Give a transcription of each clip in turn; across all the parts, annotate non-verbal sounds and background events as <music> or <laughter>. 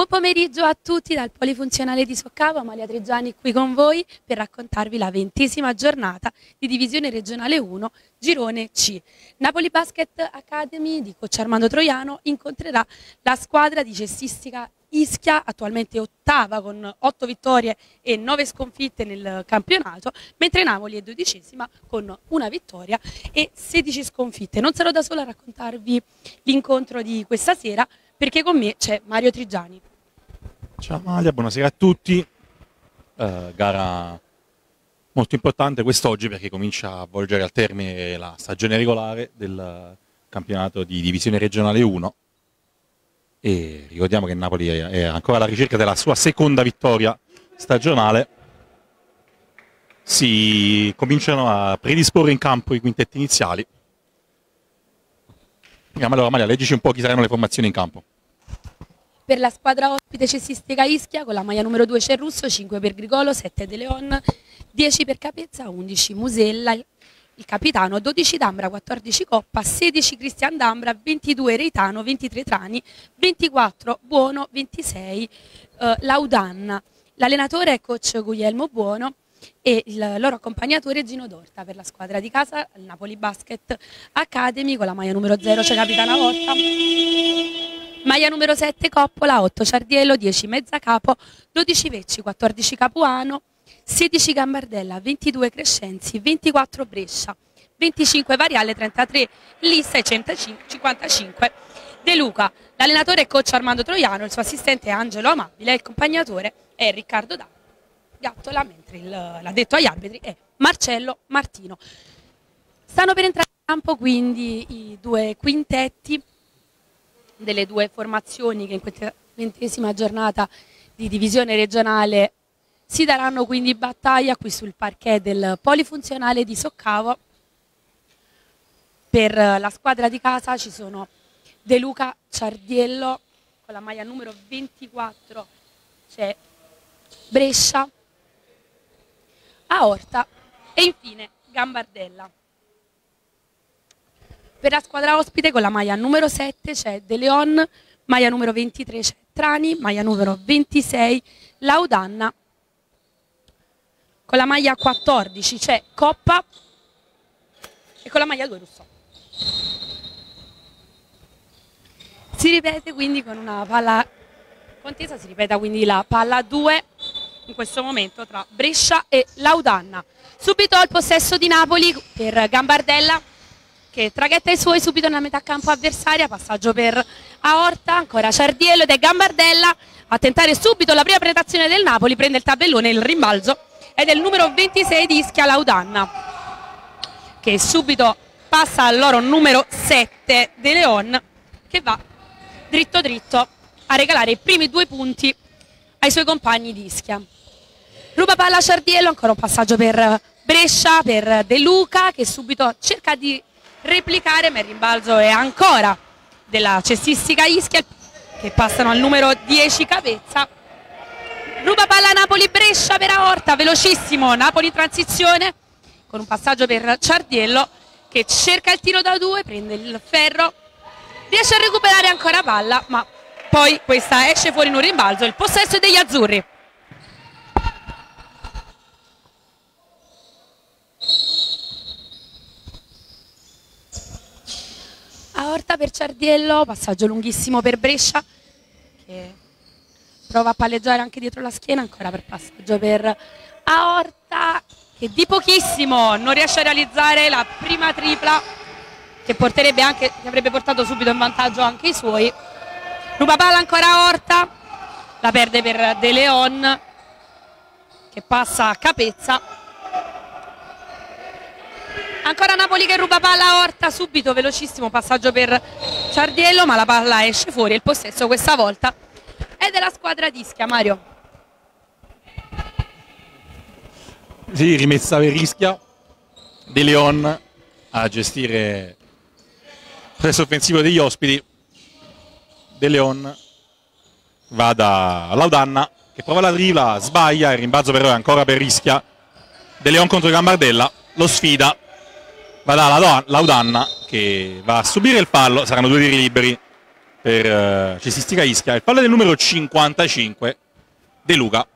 Buon pomeriggio a tutti dal Polifunzionale di Soccavo, Amalia Tregiani qui con voi per raccontarvi la ventesima giornata di Divisione Regionale 1, Girone C. Napoli Basket Academy di coach Armando Troiano incontrerà la squadra di cestistica Ischia, attualmente ottava con otto vittorie e nove sconfitte nel campionato, mentre Napoli è dodicesima con una vittoria e 16 sconfitte. Non sarò da sola a raccontarvi l'incontro di questa sera, perché con me c'è Mario Trigiani. Ciao Malia, buonasera a tutti. Uh, gara molto importante quest'oggi perché comincia a volgere al termine la stagione regolare del campionato di divisione regionale 1 e ricordiamo che Napoli è ancora alla ricerca della sua seconda vittoria stagionale. Si cominciano a predisporre in campo i quintetti iniziali. Allora Maria, leggici un po' chi saranno le formazioni in campo. Per la squadra ospite cestistica Ischia con la maglia numero 2 c'è Russo, 5 per Grigolo, 7 De Leon, 10 per Capezza, 11 Musella, il capitano, 12 D'Ambra, 14 Coppa, 16 Cristian D'Ambra, 22 Reitano, 23 Trani, 24 Buono, 26 eh, Laudanna. L'allenatore è coach Guglielmo Buono e il loro accompagnatore Gino Dorta per la squadra di casa, il Napoli Basket Academy con la maglia numero 0 c'è Capitana Volta. Maglia numero 7 Coppola, 8 Ciardiello, 10 Mezzacapo, 12 Vecci, 14 Capuano, 16 Gambardella, 22 Crescenzi, 24 Brescia, 25 Variale, 33 Lissa e 155 De Luca. L'allenatore è coach Armando Troiano, il suo assistente è Angelo Amabile, il accompagnatore è Riccardo Gattola, mentre l'addetto agli arbitri è Marcello Martino. Stanno per entrare in campo quindi i due quintetti delle due formazioni che in questa ventesima giornata di divisione regionale si daranno quindi battaglia qui sul parquet del polifunzionale di Soccavo. Per la squadra di casa ci sono De Luca Ciardiello con la maglia numero 24, c'è Brescia, Aorta e infine Gambardella. Per la squadra ospite con la maglia numero 7 c'è De Leon, maglia numero 23 c'è Trani, maglia numero 26 Laudanna, con la maglia 14 c'è Coppa e con la maglia 2 Russo. Si ripete quindi con una palla contesa, si ripeta quindi la palla 2 in questo momento tra Brescia e Laudanna. Subito al possesso di Napoli per Gambardella che traghetta i suoi subito nella metà campo avversaria, passaggio per Aorta, ancora Ciardiello ed è Gambardella a tentare subito la prima penetrazione del Napoli, prende il tabellone il rimbalzo ed è il numero 26 di Ischia Laudanna che subito passa al loro numero 7 De Leon che va dritto dritto a regalare i primi due punti ai suoi compagni di Ischia. Ruba palla Ciardiello, ancora un passaggio per Brescia, per De Luca che subito cerca di replicare, ma il rimbalzo è ancora della cestistica Ischia che passano al numero 10 Capezza. Ruba palla Napoli-Brescia per Aorta, velocissimo, Napoli transizione con un passaggio per Ciardiello che cerca il tiro da due, prende il ferro, riesce a recuperare ancora palla, ma poi questa esce fuori in un rimbalzo, il possesso degli azzurri. Aorta per Ciardiello, passaggio lunghissimo per Brescia che prova a palleggiare anche dietro la schiena, ancora per passaggio per Aorta che di pochissimo non riesce a realizzare la prima tripla che anche, che avrebbe portato subito in vantaggio anche i suoi. Ruba palla ancora Aorta, la perde per De Leon che passa a Capezza Ancora Napoli che ruba palla a Orta, subito velocissimo passaggio per Ciardiello, ma la palla esce fuori, il possesso questa volta è della squadra di Ischia, Mario. Sì, rimessa per Ischia, De Leon a gestire il presso offensivo degli ospiti. De Leon va da Laudanna che prova la dribla, sbaglia, il rimbalzo però è ancora per Ischia. De Leon contro Gambardella, lo sfida, va da Laudanna che va a subire il fallo, saranno due tiri liberi per uh, Cestistica Ischia. Il fallo del numero 55 De Luca.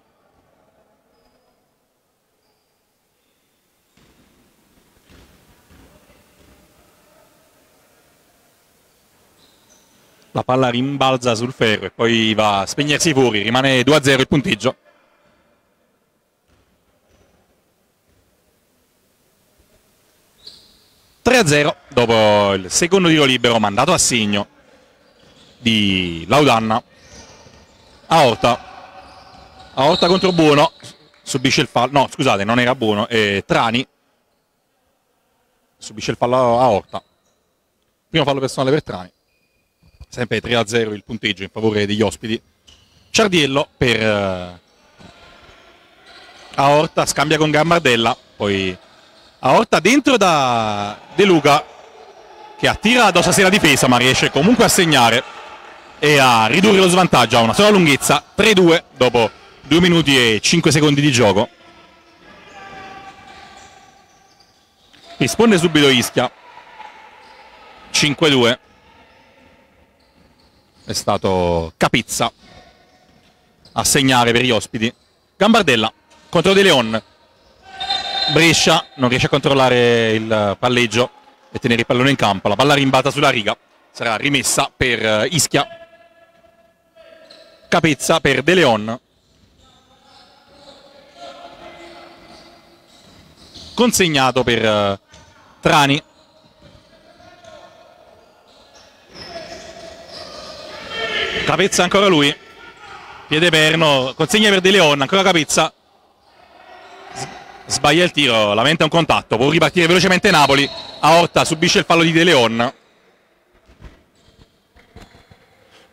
La palla rimbalza sul ferro e poi va a spegnersi fuori, rimane 2-0 il punteggio. 3-0 dopo il secondo tiro libero mandato a segno di Laudanna. A Orta a Orta contro Buono. Subisce il fallo. No scusate non era Buono eh, Trani. Subisce il fallo a Orta primo fallo personale per Trani. Sempre 3-0 il punteggio in favore degli ospiti. Ciardiello per eh, a Orta scambia con Gambardella poi a Orta dentro da De Luca che attira addosso a sé la difesa ma riesce comunque a segnare e a ridurre lo svantaggio a una sola lunghezza 3-2 dopo 2 minuti e 5 secondi di gioco. Risponde subito Ischia. 5-2 è stato Capizza a segnare per gli ospiti. Gambardella contro De Leon Brescia non riesce a controllare il palleggio e tenere il pallone in campo, la palla rimbalza sulla riga, sarà rimessa per eh, Ischia, Capezza per De Leon, consegnato per uh, Trani. Capezza ancora lui, piede perno, consegna per De Leon, ancora Capezza, sbaglia il tiro, lamenta un contatto, può ripartire velocemente Napoli, Aorta subisce il fallo di De Leon.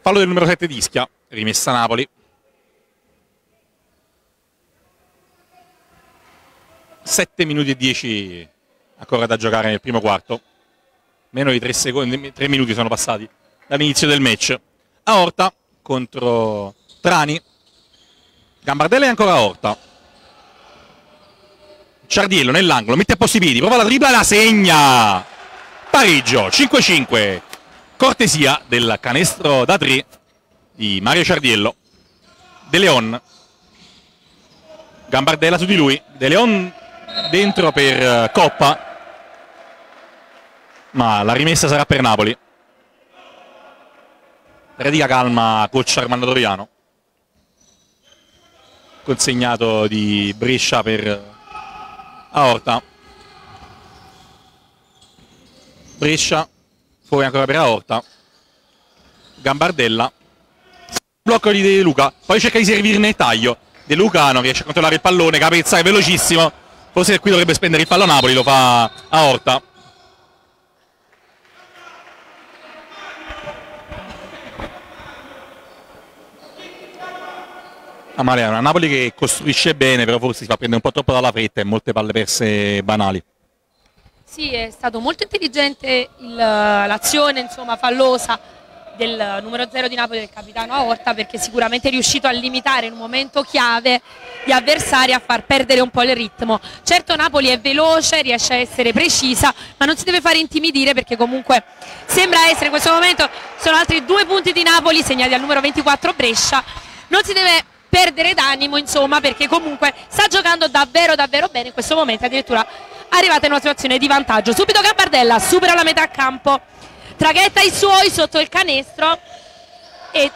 Fallo del numero 7 di Ischia, rimessa Napoli. Sette minuti e 10 ancora da giocare nel primo quarto. Meno di 3 secondi, 3 minuti sono passati dall'inizio del match. Aorta contro Trani. Gambardella è ancora Aorta Ciardiello nell'angolo, mette a posto i piedi, prova la tripla la segna! Pareggio, 5-5. Cortesia del canestro da 3 di Mario Ciardiello. De Leon. Gambardella su di lui. De Leon dentro per eh, Coppa. Ma la rimessa sarà per Napoli. Radica calma coach Armando Troviano. Consegnato di Brescia per Aorta. Brescia, fuori ancora per Aorta. Gambardella. Blocco di De Luca, poi cerca di servirne il taglio. De Luca non riesce a controllare il pallone, Capezza è velocissimo. Forse qui dovrebbe spendere il fallo Napoli, lo fa Aorta. A Mariano. Una Napoli che costruisce bene, però forse si fa prendere un po' troppo dalla fretta e molte palle perse banali. Sì, è stato molto intelligente l'azione fallosa del numero 0 di Napoli del capitano Aorta perché sicuramente è riuscito a limitare in un momento chiave gli avversari a far perdere un po' il ritmo. Certo Napoli è veloce, riesce a essere precisa, ma non si deve fare intimidire perché comunque sembra essere in questo momento sono altri due punti di Napoli segnati al numero 24 Brescia. Non si deve perdere d'animo insomma perché comunque sta giocando davvero davvero bene in questo momento. Addirittura arrivata in una situazione di vantaggio. Subito Gambardella supera la metà campo. Traghetta i suoi sotto il canestro e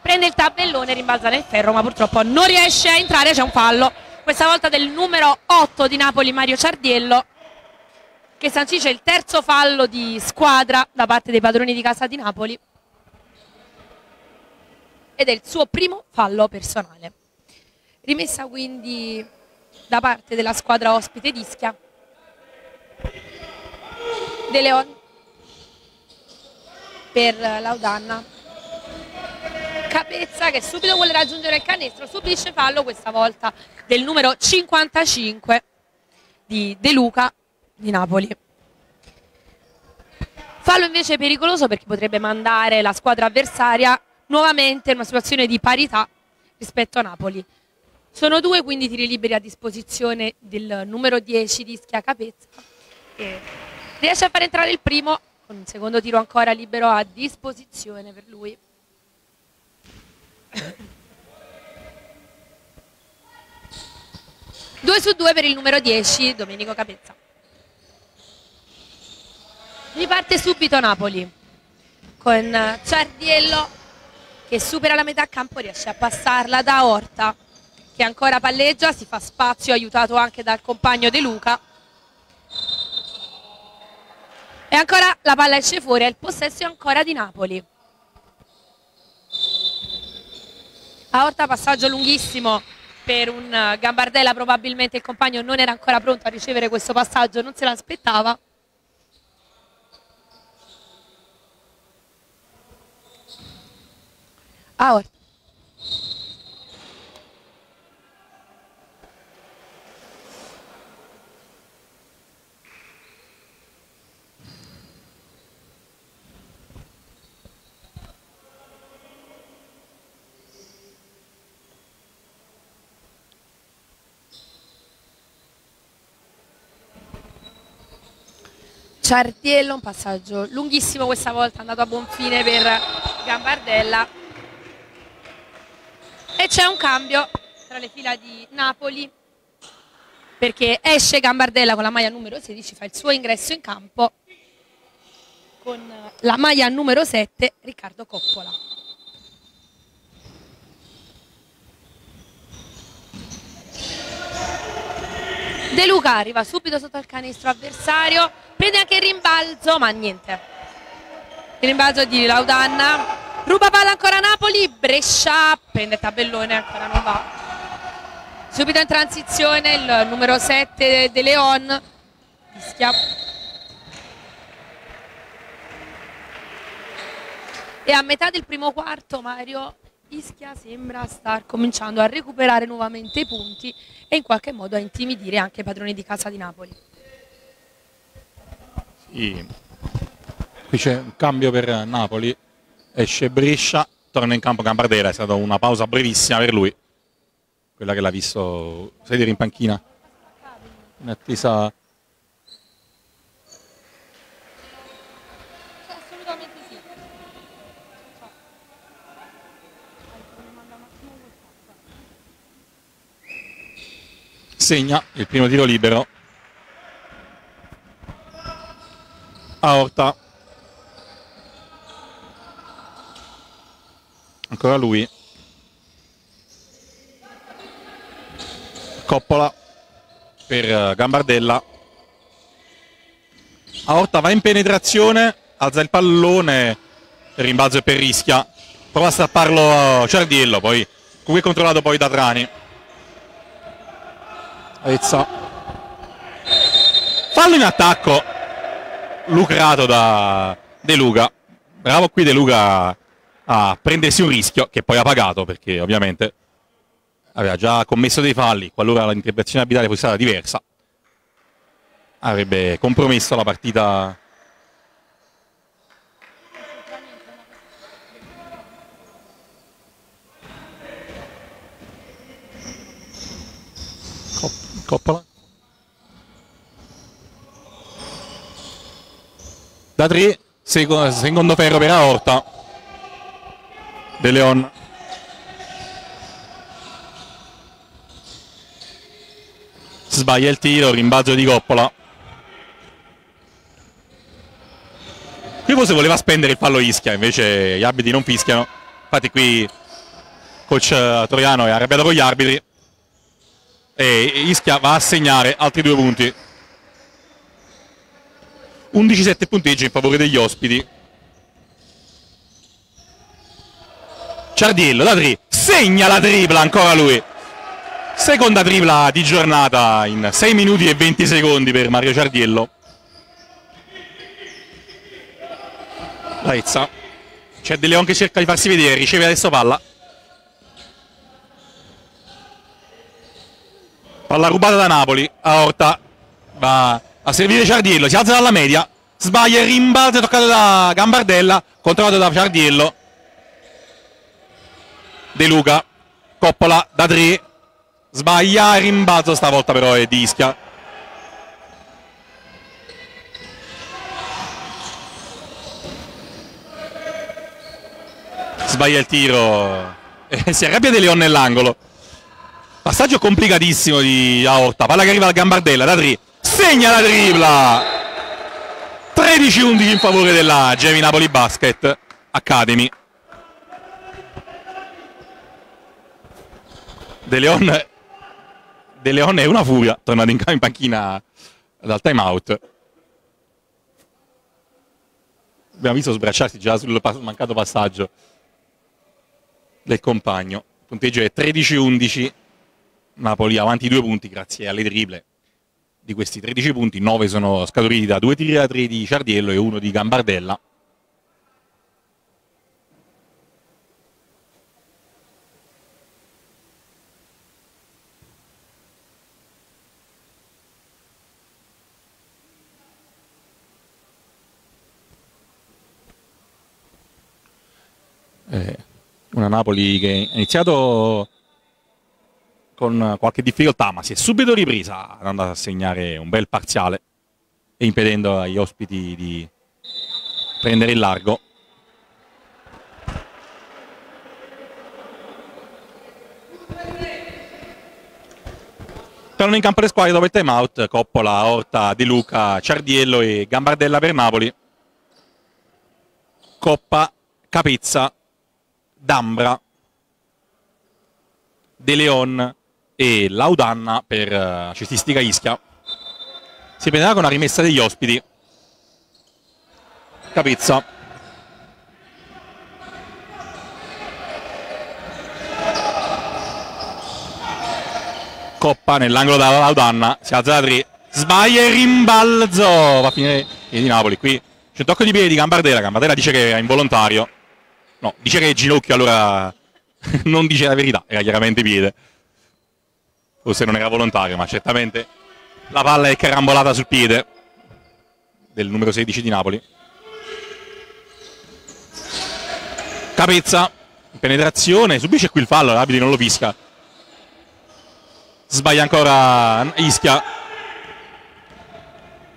prende il tabellone rimbalza nel ferro ma purtroppo non riesce a entrare c'è un fallo. Questa volta del numero 8 di Napoli Mario Ciardiello che sancisce il terzo fallo di squadra da parte dei padroni di casa di Napoli ed è il suo primo fallo personale. Rimessa quindi da parte della squadra ospite d'Ischia. De Leon per Laudanna. Capezza che subito vuole raggiungere il canestro, subisce fallo questa volta del numero 55 di De Luca di Napoli. Fallo invece pericoloso perché potrebbe mandare la squadra avversaria nuovamente in una situazione di parità rispetto a Napoli. Sono due quindi tiri liberi a disposizione del numero 10 di Ischia Capezza. E riesce a far entrare il primo con un secondo tiro ancora libero a disposizione per lui. 2 su 2 per il numero 10, Domenico Capezza. Riparte subito Napoli con Ciardiello che supera la metà campo, riesce a passarla da Orta che ancora palleggia, si fa spazio aiutato anche dal compagno De Luca. E ancora la palla esce fuori, il possesso è ancora di Napoli. A Orta passaggio lunghissimo per un Gambardella, probabilmente il compagno non era ancora pronto a ricevere questo passaggio, non se l'aspettava. A Orta. Ciartiello, un passaggio lunghissimo questa volta, andato a buon fine per Gambardella. E c'è un cambio tra le fila di Napoli perché esce Gambardella con la maglia numero 16, fa il suo ingresso in campo con la maglia numero 7 Riccardo Coppola. De Luca arriva subito sotto il canestro avversario, prende anche il rimbalzo, ma niente. Il rimbalzo di Laudanna, ruba palla ancora Napoli, Brescia, prende tabellone, ancora non va. Subito in transizione il numero 7 De Leon, fischia. E a metà del primo quarto Mario Ischia sembra star cominciando a recuperare nuovamente i punti e in qualche modo a intimidire anche i padroni di casa di Napoli. Sì. Qui c'è un cambio per Napoli, esce Brescia, torna in campo Gambardella, è stata una pausa brevissima per lui, quella che l'ha visto sedere in panchina, in attesa. Segna il primo tiro libero. A Orta ancora lui. Coppola per Gambardella. A Orta va in penetrazione alza il pallone rimbalzo per rischia prova a strapparlo a Ciardiello poi qui controllato poi da Trani. Rezza. Fallo in attacco lucrato da De Luca. Bravo qui De Luca a prendersi un rischio che poi ha pagato perché ovviamente aveva già commesso dei falli, qualora l'interpretazione arbitrale fosse stata diversa avrebbe compromesso la partita Coppola. Da 3, secondo ferro per Aorta. De Leon. Sbaglia il tiro, rimbalzo di Coppola. Qui forse voleva spendere il fallo Ischia, invece gli arbitri non fischiano. Infatti qui coach Troiano è arrabbiato con gli arbitri e Ischia va a segnare altri due punti 11-7 punteggio in favore degli ospiti Ciardiello da 3 segna la tripla ancora lui seconda tripla di giornata in 6 minuti e 20 secondi per Mario Ciardiello Laezza c'è De che cerca di farsi vedere riceve adesso palla Palla rubata da Napoli. A Orta va a servire Ciardiello. Si alza dalla media. Sbaglia il rimbalzo toccato da Gambardella. Controllato da Ciardiello. De Luca, Coppola da tre, sbaglia, rimbalzo stavolta però è Dischia. Sbaglia il tiro e si arrabbia De Leon nell'angolo. Passaggio complicatissimo di Aorta, palla che arriva al Gambardella da tre, segna la tripla! 13-11 in favore della Gemi Napoli Basket Academy. De Leon, De Leon è una furia, tornato in, in panchina dal time out. Abbiamo visto sbracciarsi già sul mancato passaggio del compagno. Il punteggio è 13-11, Napoli avanti due punti grazie alle drible. Di questi 13 punti, 9 sono scaturiti da due tiri da 3 di Ciardiello e uno di Gambardella. Una Napoli che ha iniziato con qualche difficoltà, ma si è subito ripresa andando a segnare un bel parziale e impedendo agli ospiti di prendere il largo. Tornano in campo le squadre dopo il time out, Coppola, Orta, De Luca, Ciardiello e Gambardella per Napoli. Coppa, Capezza, Dambra, De Leon e Laudanna per uh, cestistica Ischia. Si prenderà con una rimessa degli ospiti. Capizza. Coppa nell'angolo della Laudanna, si alza da 3, sbaglia e rimbalzo, va a finire di Napoli. Qui c'è un tocco di piedi di Gambardella, Gambardella dice che è involontario. No, dice che è ginocchio, allora <laughs> non dice la verità, era chiaramente piede. Forse non era volontario, ma certamente la palla è carambolata sul piede del numero 16 di Napoli. Capezza, penetrazione, subisce qui il fallo, l'arbitro non lo fisca. Sbaglia ancora Ischia.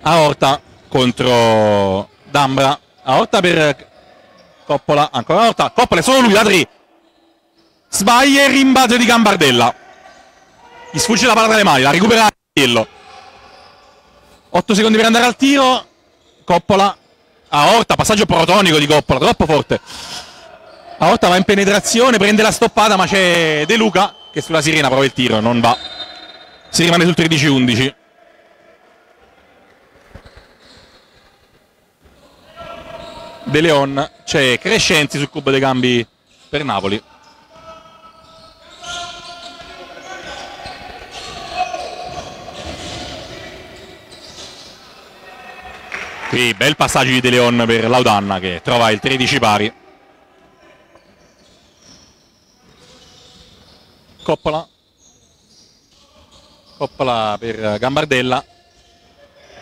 Aorta contro Dambra. Aorta per Coppola, ancora una volta, Coppola è solo lui da tre. Sbaglia il rimbalzo di Gambardella. Gli sfugge la palla dalle mani, la recupera Aiello. 8 secondi per andare al tiro. Coppola a Orta, passaggio protonico di Coppola, troppo forte. A Orta va in penetrazione, prende la stoppata, ma c'è De Luca che sulla sirena prova il tiro, non va. Si rimane sul 13-11. De Leon, c'è Crescenzi sul cubo dei cambi per Napoli. Qui bel passaggio di De Leon per Laudanna che trova il 13 pari. Coppola. Coppola per Gambardella.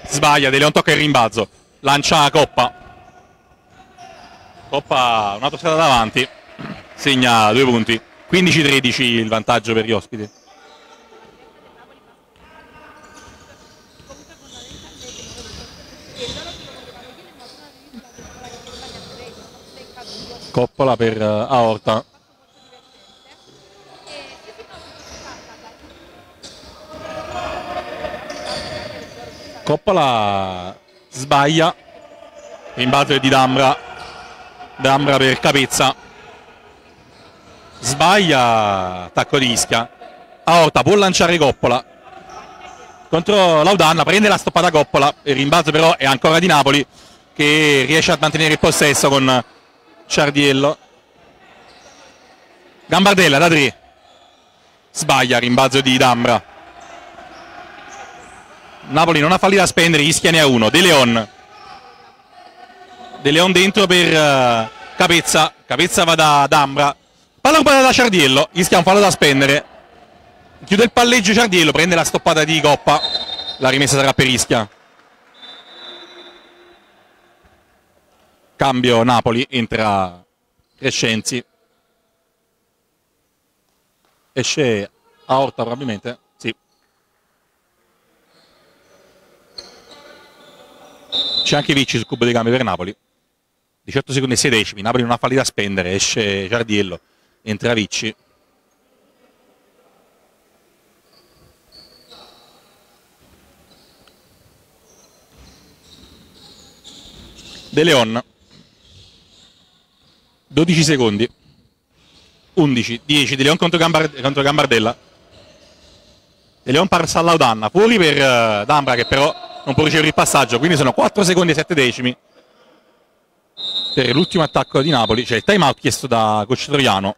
Sbaglia, De Leon tocca il rimbalzo. Lancia Coppa. Coppa un'autostrada davanti, segna due punti, 15-13 il vantaggio per gli ospiti. Coppola per uh, Aorta. Coppola sbaglia, rimbalzo di Dambra D'Ambra per Capezza. Sbaglia attacco di Ischia. Aorta può lanciare Coppola. Contro Laudanna prende la stoppata Coppola. Il rimbalzo però è ancora di Napoli che riesce a mantenere il possesso con Ciardiello. Gambardella da 3 sbaglia rimbalzo di D'Ambra. Napoli non ha falli da spendere Ischia ne ha uno. De Leon De Leon dentro per uh, Capezza, Capezza va da Dambra, palla rubata da Ciardiello, Ischia un fallo da spendere, chiude il palleggio Ciardiello, prende la stoppata di Coppa, la rimessa sarà per Ischia. Cambio Napoli, entra Crescenzi, esce Aorta probabilmente, sì. C'è anche Vicci sul cubo dei cambi per Napoli. 18 secondi e 6 decimi, Napoli non ha falli da spendere, esce Giardiello, entra Ricci. De Leon. 12 secondi. 11, 10 De Leon contro, Gambard contro Gambardella. De Leon passa all'Audanna fuori per uh, Dambra che però non può ricevere il passaggio quindi sono 4 secondi e 7 decimi per l'ultimo attacco di Napoli cioè il time out chiesto da coach Troiano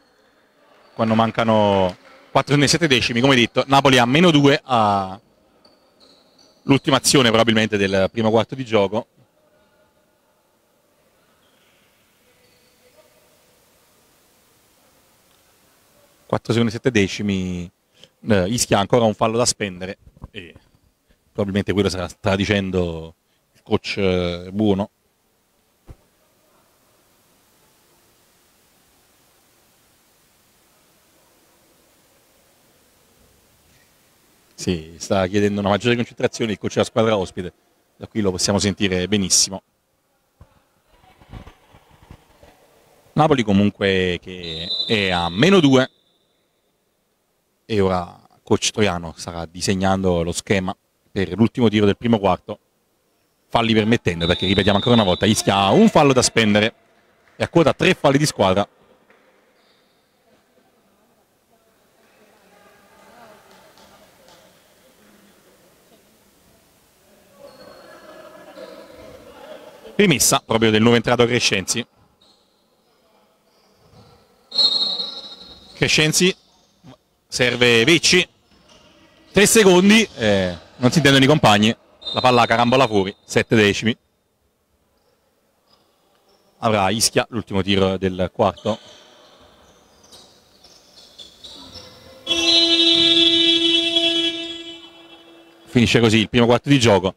quando mancano 4 secondi e 7 decimi come detto Napoli ha meno 2 a l'ultima azione probabilmente del primo quarto di gioco 4 secondi e 7 decimi, eh, Ischia ha ancora un fallo da spendere e probabilmente quello sarà, sta dicendo il coach eh, buono. Sì, sta chiedendo una maggiore concentrazione il coach della squadra ospite, da qui lo possiamo sentire benissimo. Napoli comunque che è a meno 2 e ora coach Troiano starà disegnando lo schema per l'ultimo tiro del primo quarto, falli permettendo, perché ripetiamo ancora una volta, Ischia ha un fallo da spendere e a quota tre falli di squadra. Rimessa proprio del nuovo entrato Crescenzi. Crescenzi serve Vecci. 3 secondi eh, non si intendono i compagni. La palla carambola fuori 7 decimi. Avrà Ischia l'ultimo tiro del quarto. Finisce così il primo quarto di gioco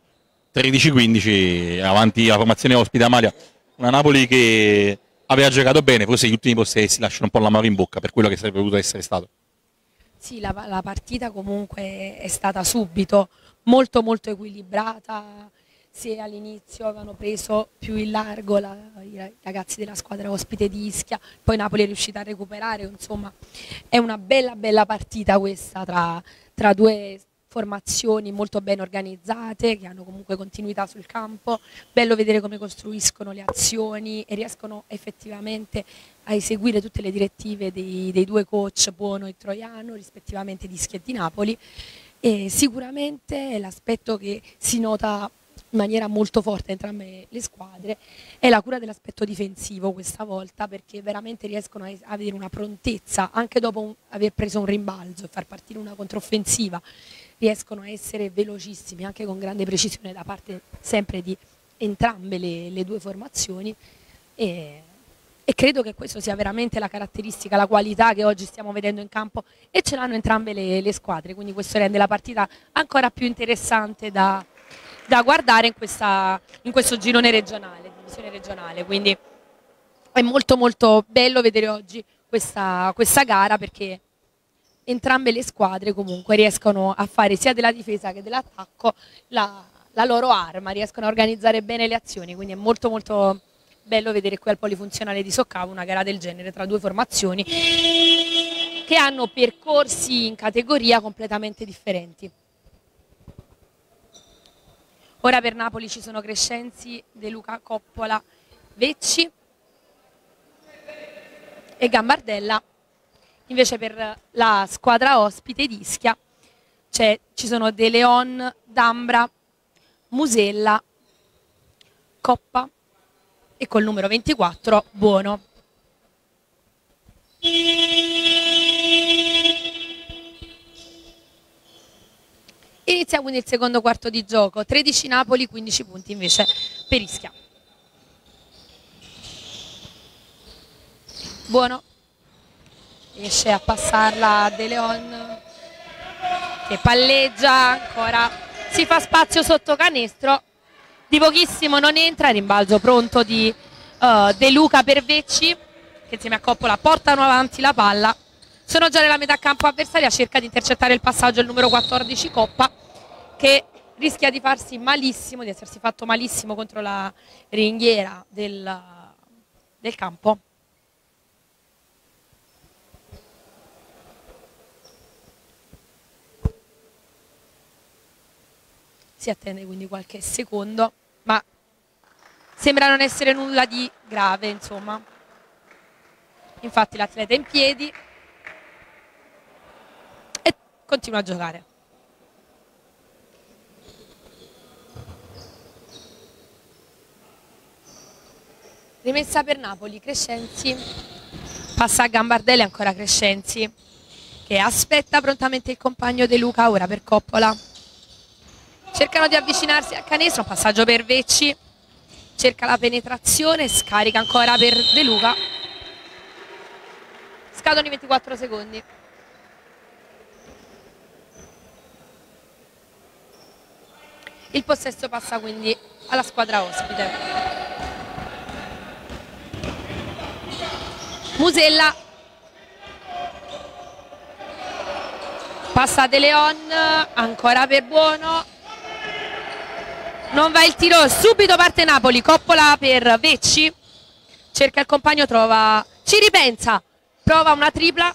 13-15 avanti la formazione ospite Amalia. Una Napoli che aveva giocato bene forse gli ultimi possessi lasciano un po' l'amaro in bocca per quello che sarebbe potuto essere stato. Sì, la, la, partita comunque è stata subito molto molto equilibrata, se all'inizio avevano preso più in largo la, i ragazzi della squadra ospite di Ischia, poi Napoli è riuscita a recuperare, insomma è una bella bella partita questa tra, tra due formazioni molto ben organizzate, che hanno comunque continuità sul campo, bello vedere come costruiscono le azioni e riescono effettivamente a eseguire tutte le direttive dei, dei due coach Buono e Troiano, rispettivamente di Schietti Napoli. E sicuramente l'aspetto che si nota in maniera molto forte entrambe le squadre è la cura dell'aspetto difensivo questa volta perché veramente riescono a avere una prontezza anche dopo aver preso un rimbalzo e far partire una controffensiva riescono a essere velocissimi anche con grande precisione da parte sempre di entrambe le, le due formazioni. E, e, credo che questo sia veramente la caratteristica, la qualità che oggi stiamo vedendo in campo e ce l'hanno entrambe le, le squadre, quindi questo rende la partita ancora più interessante da, da guardare in, questa, in, questo girone regionale, divisione regionale, quindi è molto molto bello vedere oggi questa, questa gara perché entrambe le squadre comunque riescono a fare sia della difesa che dell'attacco la, la, loro arma, riescono a organizzare bene le azioni, quindi è molto molto bello vedere qui al polifunzionale di Soccavo una gara del genere tra due formazioni che hanno percorsi in categoria completamente differenti. Ora per Napoli ci sono Crescenzi, De Luca Coppola, Vecci e Gambardella Invece per la squadra ospite di Ischia ci sono De Leon, Dambra, Musella, Coppa e col numero 24 Buono. Inizia quindi il secondo quarto di gioco, 13 Napoli, 15 punti invece per Ischia. Buono riesce a passarla a De Leon che palleggia ancora si fa spazio sotto canestro di pochissimo non entra rimbalzo pronto di uh, De Luca per Vecci che insieme a Coppola portano avanti la palla sono già nella metà campo avversaria cerca di intercettare il passaggio il numero 14 Coppa che rischia di farsi malissimo di essersi fatto malissimo contro la ringhiera del del campo. Si attende quindi qualche secondo, ma sembra non essere nulla di grave, insomma. Infatti l'atleta è in piedi e continua a giocare. Rimessa per Napoli, Crescenzi, passa a Gambardelli, ancora Crescenzi, che aspetta prontamente il compagno De Luca, ora per Coppola. Cercano di avvicinarsi al canestro, passaggio per Vecci, cerca la penetrazione, scarica ancora per De Luca. Scadono i 24 secondi. Il possesso passa quindi alla squadra ospite. Musella passa De Leon ancora per buono non va il tiro subito parte Napoli Coppola per Vecci cerca il compagno trova ci ripensa. Prova una tripla.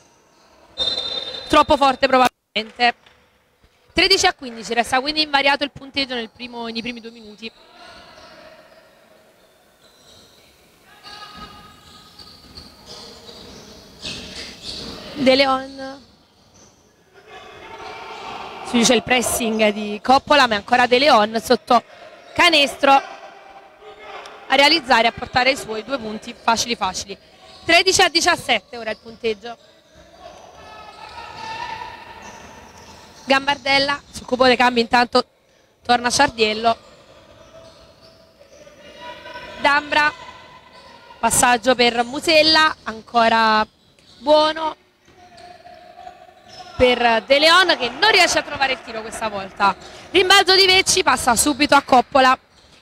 Troppo forte probabilmente. 13 a 15 resta quindi invariato il punteggio nel primo, nei primi due minuti. De Leon. Si dice il pressing di Coppola ma è ancora De Leon sotto canestro a realizzare a portare i suoi due punti facili facili. 13 a 17 ora il punteggio. Gambardella sul cupo dei cambi intanto torna Ciardiello D'Ambra passaggio per Musella ancora buono per De Leon che non riesce a trovare il tiro questa volta. Rimbalzo di Vecci passa subito a Coppola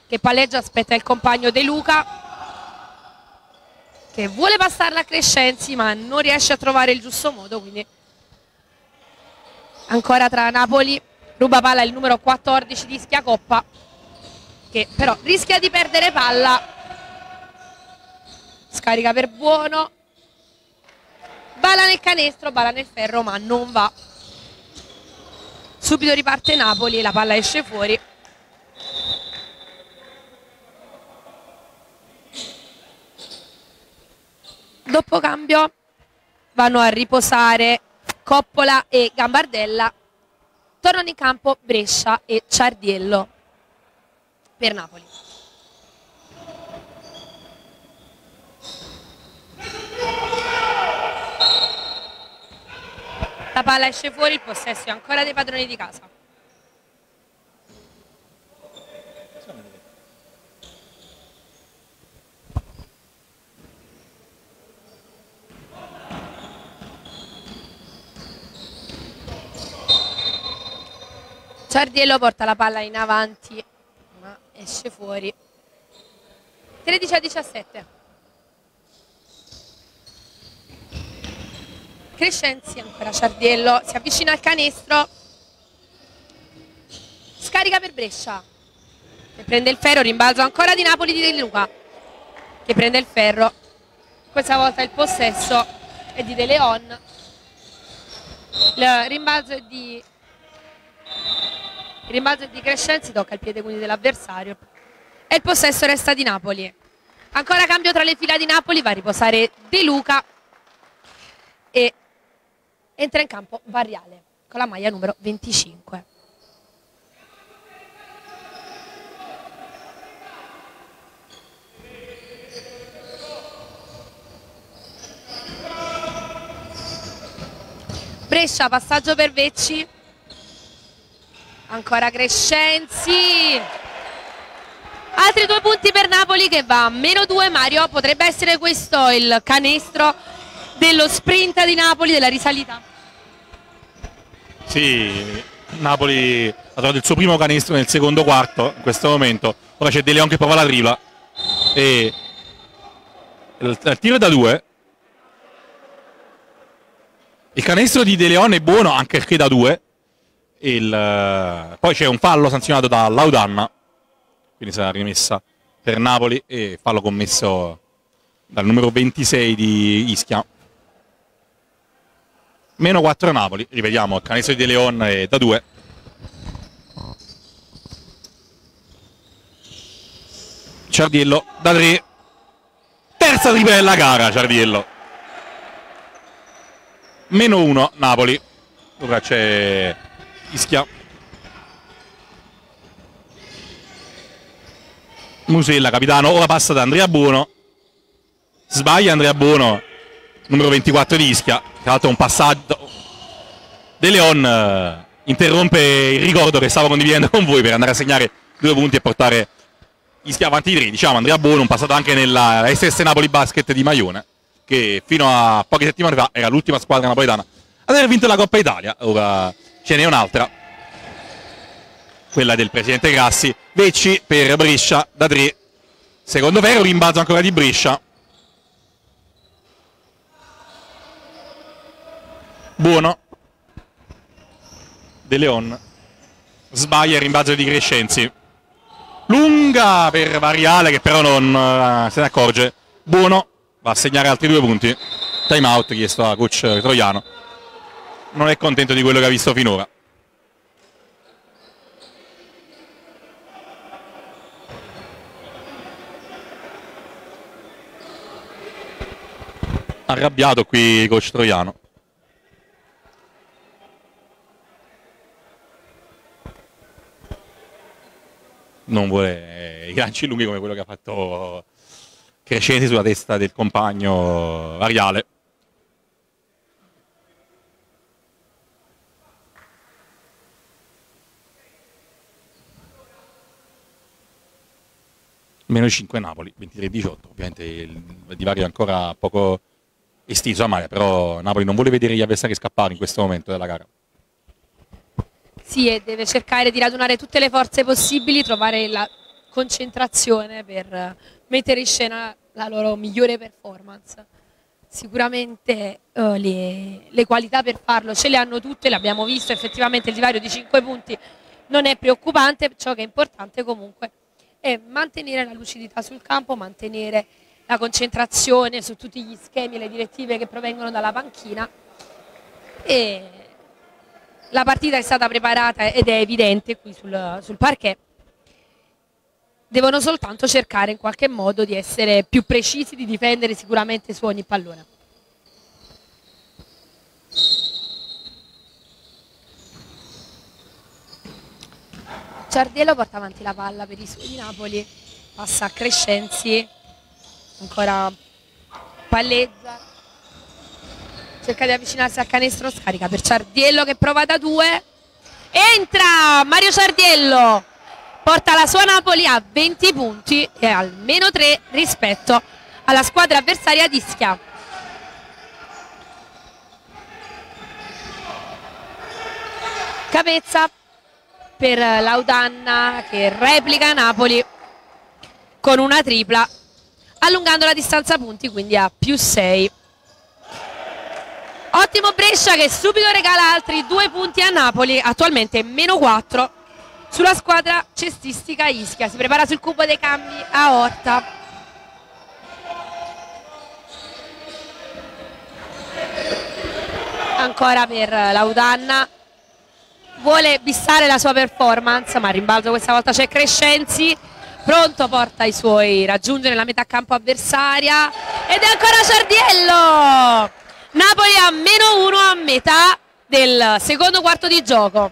che palleggia, aspetta il compagno De Luca che vuole passarla a Crescenzi ma non riesce a trovare il giusto modo, quindi ancora tra Napoli, ruba palla il numero 14 di Schiacoppa che però rischia di perdere palla, scarica per buono, bala nel canestro, bala nel ferro ma non va. Subito riparte Napoli la palla esce fuori. Dopo cambio. Vanno a riposare Coppola e Gambardella. Tornano in campo Brescia e Ciardiello per Napoli La palla esce fuori, il possesso è ancora dei padroni di casa. Ciardiello porta la palla in avanti, ma esce fuori. 13 a 17. Crescenzi, ancora Ciardiello, si avvicina al canestro, scarica per Brescia, che prende il ferro, rimbalzo ancora di Napoli di De Luca, che prende il ferro, questa volta il possesso è di De Leon, il rimbalzo è di, il rimbalzo è di Crescenzi, tocca il piede quindi dell'avversario e il possesso resta di Napoli. Ancora cambio tra le fila di Napoli, va a riposare De Luca e entra in campo Variale con la maglia numero 25. Brescia, passaggio per Vecci. Ancora Crescenzi. Altri due punti per Napoli che va a meno due. Mario, potrebbe essere questo il canestro dello sprint di Napoli, della risalita? Sì, Napoli ha trovato il suo primo canestro nel secondo quarto in questo momento. Ora c'è De Leon che prova la tripla e il, tiro è da due. Il canestro di De Leon è buono anche perché da due. Il, poi c'è un fallo sanzionato da Laudanna, quindi sarà rimessa per Napoli e fallo commesso dal numero 26 di Ischia. Meno 4 Napoli, rivediamo, canestro di Leon è da 2. Ciardiello da 3. Terza tripla gara, Ciardiello. Meno 1 Napoli. Ora c'è Ischia. Musella, capitano, ora passa da Andrea Buono. Sbaglia Andrea Buono, numero 24 di Ischia. Tra l'altro un passaggio. De Leon eh, interrompe il ricordo che stavo condividendo con voi per andare a segnare due punti e portare Ischia avanti di tre. Diciamo Andrea Buono, un passato anche nella SS Napoli Basket di Maione, che fino a poche settimane fa era l'ultima squadra napoletana ad aver vinto la Coppa Italia. Ora ce n'è un'altra, quella del presidente Grassi. Vecci per Brescia da 3. Secondo vero rimbalzo ancora di Brescia. Buono. De Leon. Sbaglia il rimbalzo di Crescenzi. Lunga per Variale che però non uh, se ne accorge. Buono. Va a segnare altri due punti. Time out chiesto a coach Troiano. Non è contento di quello che ha visto finora. arrabbiato qui coach Troiano. Non vuole eh, i ganci lunghi come quello che ha fatto Crescenti sulla testa del compagno Ariale. Meno 5 Napoli, 23-18, ovviamente il divario è ancora poco esteso a male, però Napoli non vuole vedere gli avversari scappare in questo momento della gara. Sì, deve cercare di radunare tutte le forze possibili, trovare la concentrazione per mettere in scena la loro migliore performance. Sicuramente uh, le, le, qualità per farlo ce le hanno tutte, l'abbiamo visto, effettivamente il divario di 5 punti non è preoccupante, ciò che è importante comunque è mantenere la lucidità sul campo, mantenere la concentrazione su tutti gli schemi e le direttive che provengono dalla panchina e la partita è stata preparata ed è evidente qui sul, sul parquet devono soltanto cercare in qualche modo di essere più precisi, di difendere sicuramente su ogni pallone. Ciardello porta avanti la palla per i suoi di Napoli, passa a Crescenzi, ancora palleggia cerca di avvicinarsi al canestro scarica per Ciardiello che prova da due. Entra Mario Ciardiello porta la sua Napoli a 20 punti e almeno 3 rispetto alla squadra avversaria di Ischia. Capezza per Laudanna che replica Napoli con una tripla allungando la distanza punti quindi a più 6 ottimo Brescia che subito regala altri due punti a Napoli attualmente meno 4 sulla squadra cestistica Ischia. Si prepara sul cubo dei cambi a Orta. Ancora per Laudanna. Vuole bissare la sua performance ma rimbalzo questa volta c'è Crescenzi. Pronto porta i suoi raggiungere la metà campo avversaria. Ed è ancora Ciardiello Napoli a meno uno a metà del secondo quarto di gioco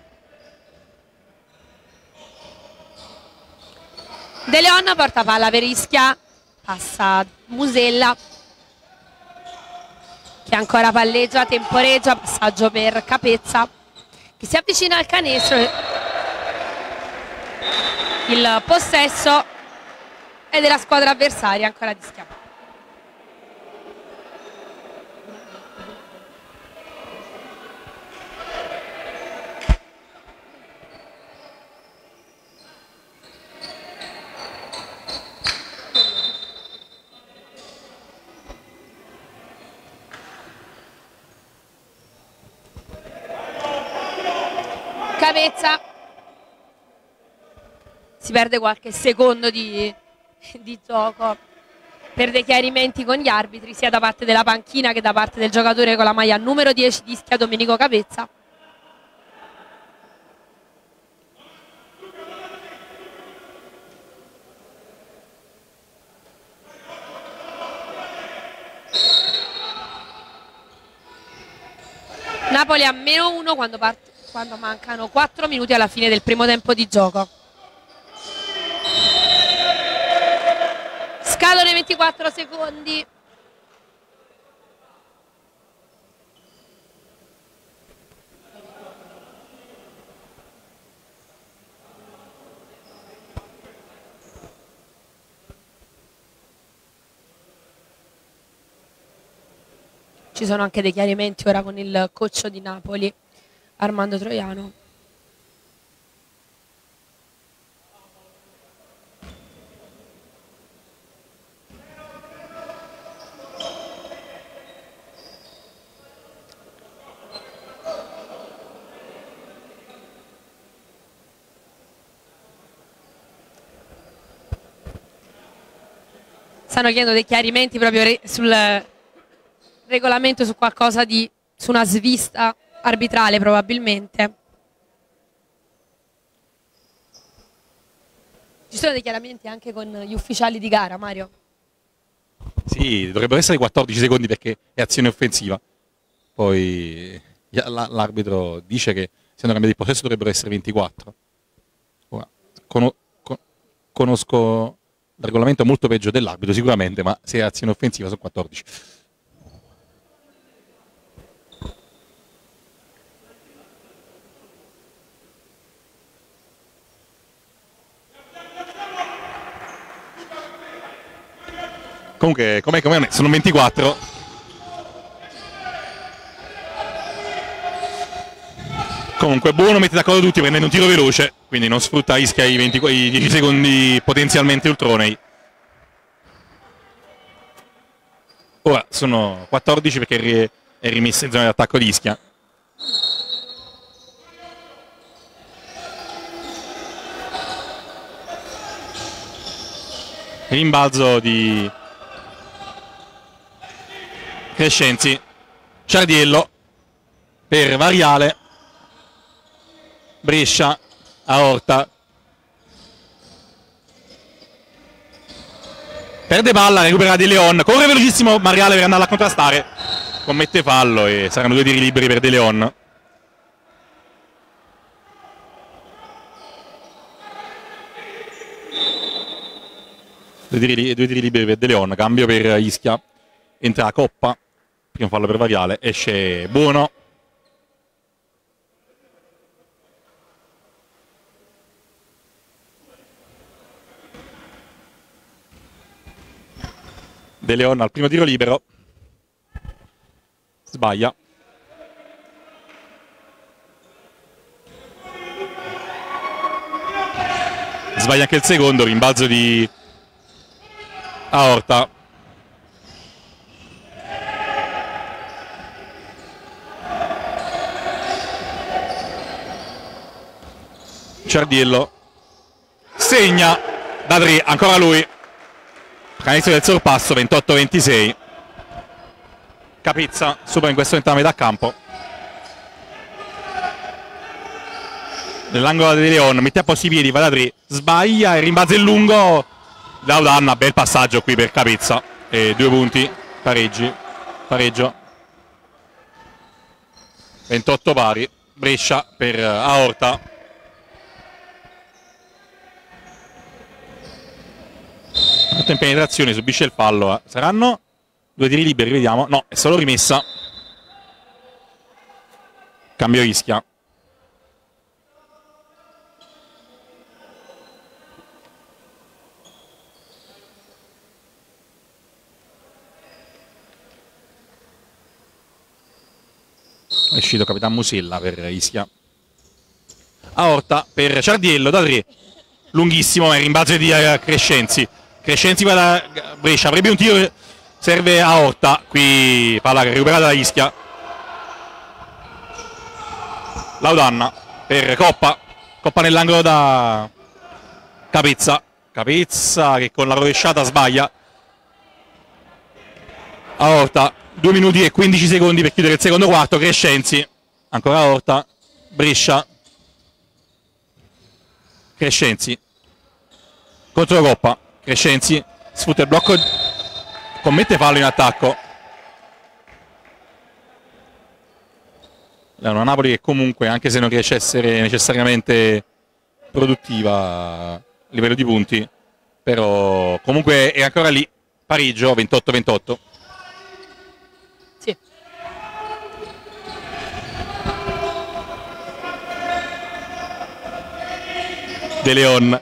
De Leon porta palla per Ischia passa Musella che ancora palleggia, temporeggia, passaggio per Capezza che si avvicina al canestro il possesso è della squadra avversaria ancora di schiaffo. Cavezza si perde qualche secondo di, di gioco per dei chiarimenti con gli arbitri sia da parte della panchina che da parte del giocatore con la maglia numero 10 di Ischia Domenico Capezza. Napoli a meno 1 quando, quando mancano 4 minuti alla fine del primo tempo di gioco. Scadono i 24 secondi. Ci sono anche dei chiarimenti ora con il coach di Napoli, Armando Troiano. Stanno chiedendo dei chiarimenti proprio sul regolamento su qualcosa di su una svista arbitrale probabilmente. Ci sono dei chiarimenti anche con gli ufficiali di gara, Mario? Sì, dovrebbero essere 14 secondi perché è azione offensiva. Poi l'arbitro dice che se non cambia di possesso dovrebbero essere 24. Ora, conosco il regolamento è molto peggio dell'arbitro sicuramente, ma se è azione offensiva sono 14. Comunque, com'è, com'è, sono 24. Comunque, buono mette d'accordo tutti prendendo un tiro veloce quindi non sfrutta Ischia i, 20, i 10 secondi potenzialmente ultronei. Ora sono 14 perché è rimessa in zona di attacco di Ischia. Rimbalzo di Crescenzi, Ciardiello per Variale, Brescia a Orta. Perde palla, recupera De Leon, corre velocissimo Mariale per andarla a contrastare. Commette fallo e saranno due tiri liberi per De Leon. Due tiri, due tiri liberi per De Leon, cambio per Ischia. Entra a Coppa, primo fallo per Variale, esce buono. De Leon al primo tiro libero. Sbaglia. Sbaglia anche il secondo, rimbalzo di Aorta. Ciardiello segna da 3, ancora lui canestro del sorpasso 28-26 Capizza supera in questo momento la metà campo. Nell'angolo di Leon mette a posto i piedi va da 3 sbaglia e rimbalza in lungo. Laudanna bel passaggio qui per Capizza. E due punti pareggi pareggio. 28 pari Brescia per Aorta Fatto in penetrazione, subisce il fallo. Saranno due tiri liberi, vediamo. No, è solo rimessa. Cambio rischia. È uscito Capitan Musella per Ischia. Aorta per Ciardiello da 3. Lunghissimo, ma il rimbalzo di eh, Crescenzi. Crescenzi va da Brescia, avrebbe un tiro, serve a Orta, qui palla recuperata da Ischia. Laudanna per Coppa, Coppa nell'angolo da Capezza, Capezza che con la rovesciata sbaglia. Aorta, 2 minuti e 15 secondi per chiudere il secondo quarto, Crescenzi, ancora Aorta, Brescia, Crescenzi, contro Coppa, Crescenzi, sfrutta il blocco, commette fallo in attacco. È una Napoli che comunque, anche se non riesce a essere necessariamente produttiva a livello di punti, però comunque è ancora lì, pareggio 28-28. Sì. De Leon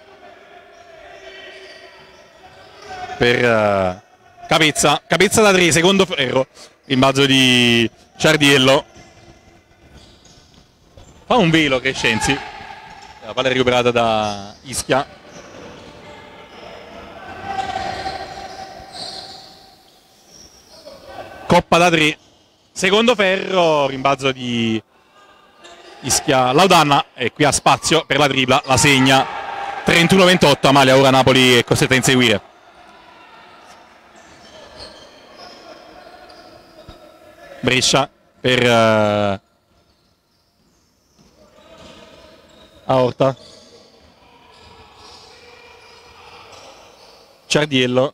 per uh, Capezza, Capezza da 3, secondo ferro, rimbalzo di Ciardiello. Fa un velo Crescenzi, la palla è recuperata da Ischia. Coppa da 3, secondo ferro, rimbalzo di Ischia. Laudanna e qui ha spazio per la tripla, la segna 31-28, Amalia ora Napoli è costretta a inseguire. Brescia per uh, Aorta. Ciardiello.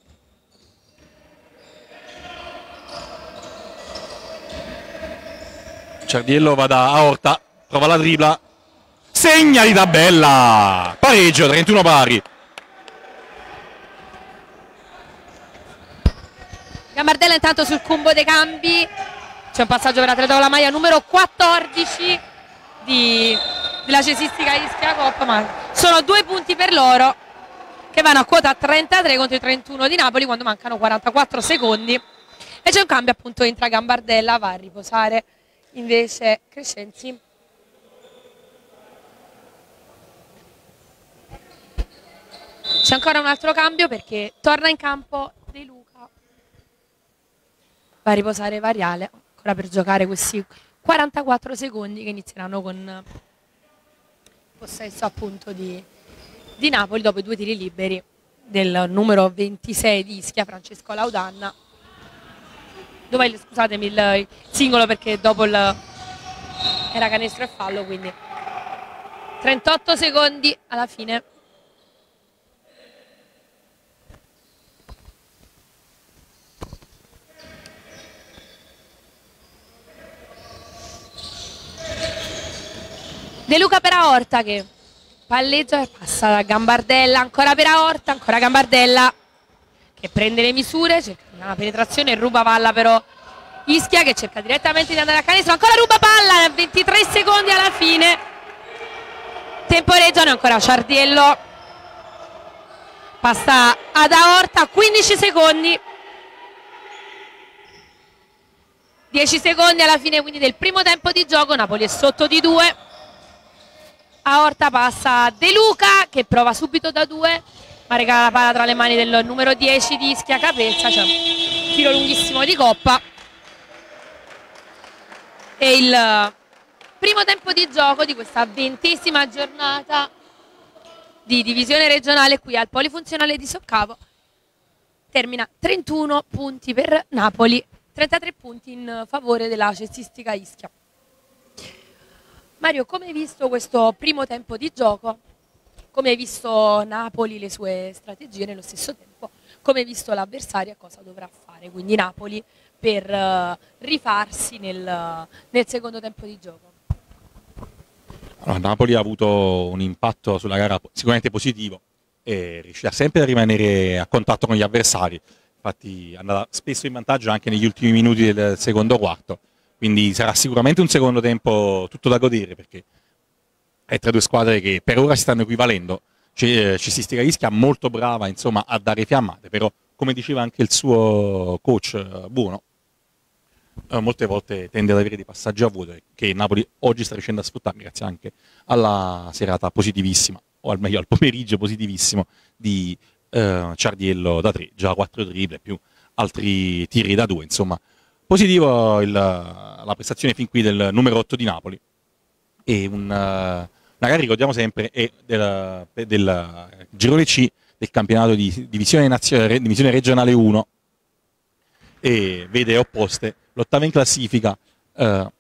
Ciardiello va da Aorta prova la tripla segna di tabella. Pareggio 31 pari. Gambardella intanto sul combo dei cambi c'è un passaggio per atleta con la maglia numero 14 di, della cesistica Ischia Coppa ma sono due punti per loro che vanno a quota 33 contro i 31 di Napoli quando mancano 44 secondi. E c'è un cambio appunto entra Gambardella va a riposare. Invece Crescenzi. C'è ancora un altro cambio perché torna in campo De Luca. Va a riposare Variale ancora per giocare questi 44 secondi che inizieranno con il possesso appunto di, di Napoli dopo i due tiri liberi del numero 26 di Ischia Francesco Laudanna. Dove scusatemi il singolo perché dopo il era canestro e fallo quindi 38 secondi alla fine De Luca per Aorta che palleggia e passa da Gambardella, ancora per Aorta, ancora Gambardella che prende le misure, cerca una penetrazione, ruba palla però Ischia che cerca direttamente di andare a canestro, ancora ruba palla, 23 secondi alla fine, temporeggiano ancora Ciardiello, passa ad Aorta, 15 secondi, 10 secondi alla fine quindi del primo tempo di gioco, Napoli è sotto di due. Aorta passa a De Luca che prova subito da due ma regala la palla tra le mani del numero 10 di Ischia Capezza cioè tiro lunghissimo di coppa e il primo tempo di gioco di questa ventesima giornata di divisione regionale qui al Polifunzionale di Soccavo termina 31 punti per Napoli 33 punti in favore della cestistica Ischia Mario, come hai visto questo primo tempo di gioco? Come hai visto Napoli, le sue strategie nello stesso tempo? Come hai visto l'avversario e cosa dovrà fare? Quindi Napoli per uh, rifarsi nel, nel, secondo tempo di gioco. Allora, Napoli ha avuto un impatto sulla gara sicuramente positivo e riuscirà sempre a rimanere a contatto con gli avversari. Infatti è andata spesso in vantaggio anche negli ultimi minuti del secondo quarto quindi sarà sicuramente un secondo tempo tutto da godere perché è tra due squadre che per ora si stanno equivalendo. Cestistica Ischia molto brava insomma, a dare fiammate, però come diceva anche il suo coach eh, Buono, eh, molte volte tende ad avere dei passaggi a vuoto che Napoli oggi sta riuscendo a sfruttare grazie anche alla serata positivissima, o al meglio al pomeriggio positivissimo di eh, Ciardiello da 3, già 4 triple più altri tiri da 2, insomma Positivo il, la prestazione fin qui del numero 8 di Napoli. E un, una gara, ricordiamo sempre, è del, del girone C del campionato di divisione, nazionale, divisione regionale 1. e vede opposte l'ottava in classifica eh,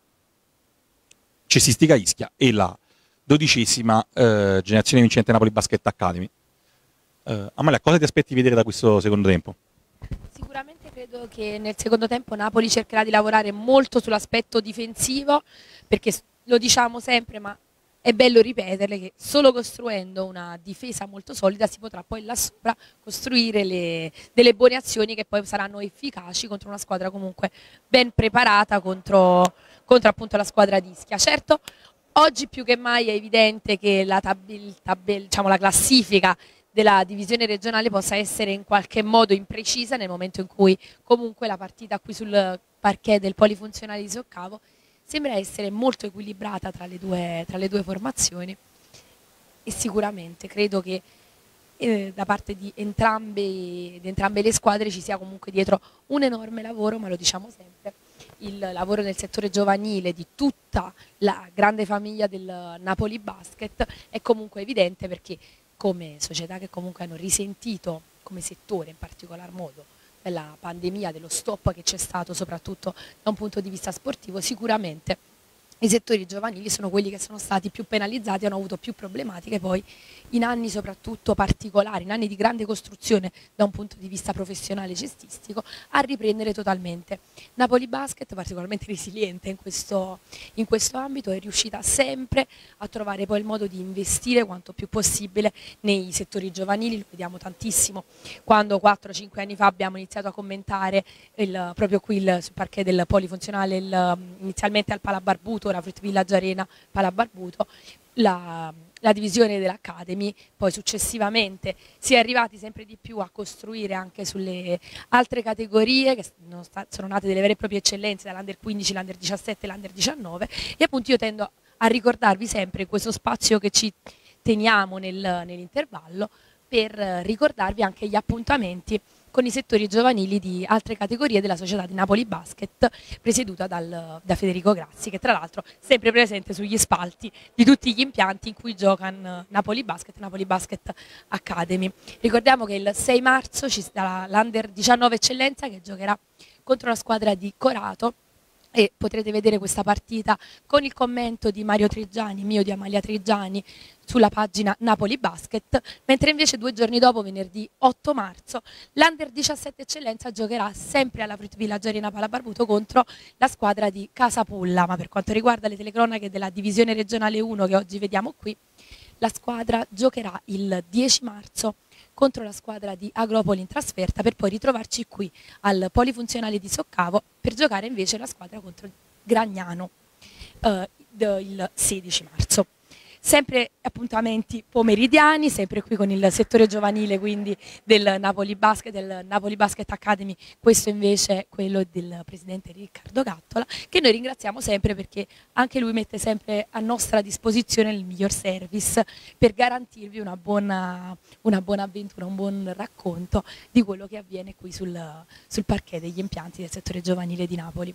Cestistica Ischia e la dodicesima eh, generazione vincente Napoli Basket Academy. Eh, Amalia, cosa ti aspetti di vedere da questo secondo tempo? Sicuramente credo che nel secondo tempo Napoli cercherà di lavorare molto sull'aspetto difensivo, perché lo diciamo sempre, ma è bello ripeterle che solo costruendo una difesa molto solida si potrà poi là sopra costruire le, delle buone azioni che poi saranno efficaci contro una squadra comunque ben preparata contro, contro appunto la squadra di Ischia. Certo, oggi più che mai è evidente che la, tabel, tabel, diciamo, la classifica della divisione regionale possa essere in qualche modo imprecisa nel momento in cui comunque la partita qui sul parquet del polifunzionale di Soccavo sembra essere molto equilibrata tra le due, tra le due formazioni. E sicuramente credo che eh, da parte di entrambe, di entrambe le squadre ci sia comunque dietro un enorme lavoro, ma lo diciamo sempre, il lavoro nel settore giovanile di tutta la grande famiglia del Napoli Basket è comunque evidente perché come società che comunque hanno risentito come settore in particolar modo della pandemia, dello stop che c'è stato soprattutto da un punto di vista sportivo, sicuramente i settori giovanili sono quelli che sono stati più penalizzati, hanno avuto più problematiche poi in anni soprattutto particolari, in anni di grande costruzione da un punto di vista professionale cestistico, a riprendere totalmente. Napoli Basket, particolarmente <laughs> resiliente in questo, in questo ambito, è riuscita sempre a trovare poi il modo di investire quanto più possibile nei settori giovanili, lo vediamo tantissimo quando 4-5 anni fa abbiamo iniziato a commentare il, proprio qui il, sul parquet del polifunzionale, il, inizialmente al Palabarbuto, ora Fruit Village Arena, Palabarbuto, la, la divisione dell'Academy, poi successivamente si è arrivati sempre di più a costruire anche sulle altre categorie che sono nate delle vere e proprie eccellenze dall'Under 15, l'Under 17 e l'Under 19 e appunto io tendo a ricordarvi sempre questo spazio che ci teniamo nel, nell'intervallo per ricordarvi anche gli appuntamenti con i settori giovanili di altre categorie della società di Napoli Basket presieduta dal, da Federico Grassi che tra l'altro è sempre presente sugli spalti di tutti gli impianti in cui giocano Napoli Basket e Napoli Basket Academy. Ricordiamo che il 6 marzo ci sarà l'Under 19 Eccellenza che giocherà contro la squadra di Corato e potrete vedere questa partita con il commento di Mario Trigiani, mio di Amalia Trigiani, sulla pagina Napoli Basket, mentre invece due giorni dopo, venerdì 8 marzo, l'Under 17 Eccellenza giocherà sempre alla Fruit Village Arena Palabarbuto contro la squadra di Casapulla, ma per quanto riguarda le telecronache della divisione regionale 1 che oggi vediamo qui, la squadra giocherà il 10 marzo contro la squadra di Agropoli in trasferta per poi ritrovarci qui al polifunzionale di Soccavo per giocare invece la squadra contro Gragnano eh, il 16 marzo. Sempre appuntamenti pomeridiani, sempre qui con il settore giovanile quindi del Napoli Basket, del Napoli Basket Academy, questo invece è quello del presidente Riccardo Gattola, che noi ringraziamo sempre perché anche lui mette sempre a nostra disposizione il miglior service per garantirvi una buona, una buona avventura, un buon racconto di quello che avviene qui sul, sul parquet degli impianti del settore giovanile di Napoli.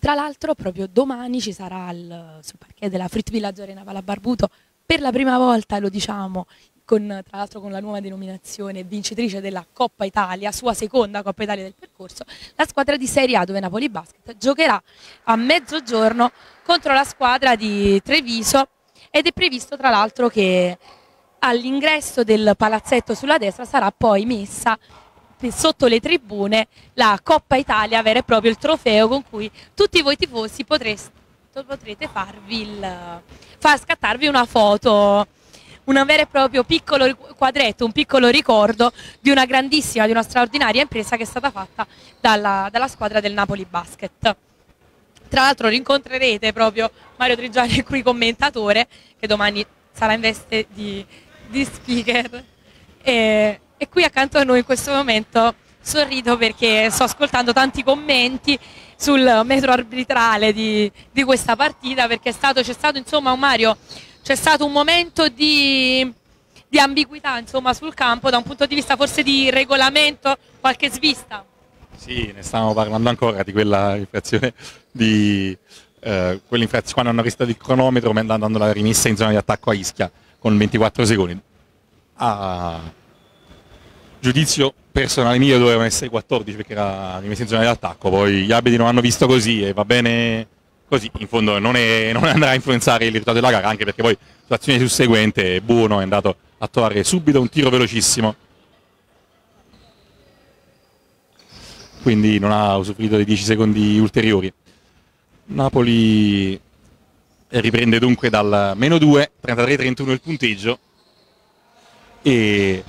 Tra l'altro proprio domani ci sarà il, sul parquet della Fruit Village Arena Barbuto per la prima volta, lo diciamo, con, tra l'altro con la nuova denominazione vincitrice della Coppa Italia, sua seconda Coppa Italia del percorso, la squadra di Serie A dove Napoli Basket giocherà a mezzogiorno contro la squadra di Treviso. Ed è previsto tra l'altro che all'ingresso del palazzetto sulla destra sarà poi messa sotto le tribune la Coppa Italia, vero e proprio il trofeo con cui tutti voi tifosi potreste, potrete farvi il, far scattarvi una foto un vero e proprio piccolo quadretto, un piccolo ricordo di una grandissima, di una straordinaria impresa che è stata fatta dalla, dalla squadra del Napoli Basket. Tra l'altro rincontrerete proprio Mario Trigiani qui commentatore, che domani sarà in veste di, di speaker. E, e qui accanto a noi in questo momento sorrido perché sto ascoltando tanti commenti sul metro arbitrale di, di questa partita perché c'è stato insomma Mario c'è stato un momento di, di ambiguità insomma, sul campo da un punto di vista forse di regolamento qualche svista. Sì ne stavamo parlando ancora di quella infrazione di eh, quando hanno arrestato il cronometro dando la rimessa in zona di attacco a Ischia con 24 secondi. Ah, giudizio personale mio dovevano essere 14 perché era rimessa in zona di attacco, poi gli arbitri non hanno visto così e va bene così, in fondo non, è, non andrà a influenzare il risultato della gara, anche perché poi l'azione susseguente Buono è andato a trovare subito un tiro velocissimo, quindi non ha usufruito dei 10 secondi ulteriori. Napoli riprende dunque dal meno 2, 33-31 il punteggio. E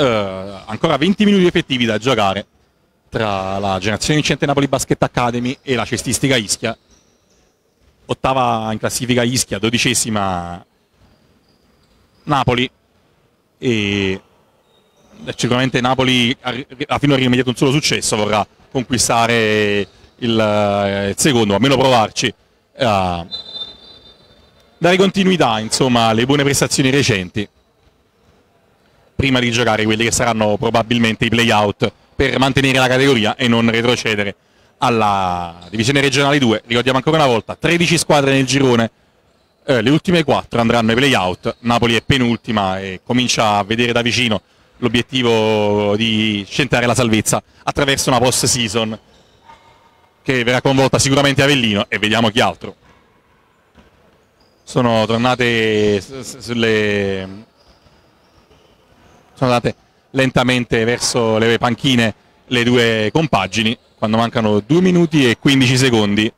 eh, ancora 20 minuti effettivi da giocare tra la generazione vincente Napoli Basket Academy e la cestistica Ischia. Ottava in classifica Ischia, dodicesima Napoli e sicuramente Napoli ha finora rimediato un solo successo, vorrà conquistare il, eh, il secondo, almeno provarci a dare continuità insomma, alle buone prestazioni recenti prima di giocare quelli che saranno probabilmente i play-out per mantenere la categoria e non retrocedere alla divisione regionale 2. Ricordiamo ancora una volta, 13 squadre nel girone, eh, le ultime 4 andranno ai play-out, Napoli è penultima e comincia a vedere da vicino l'obiettivo di centrare la salvezza attraverso una post-season che verrà convolta sicuramente Avellino e vediamo chi altro. Sono tornate sulle sono andate lentamente verso le panchine le due compagini quando mancano 2 minuti e 15 secondi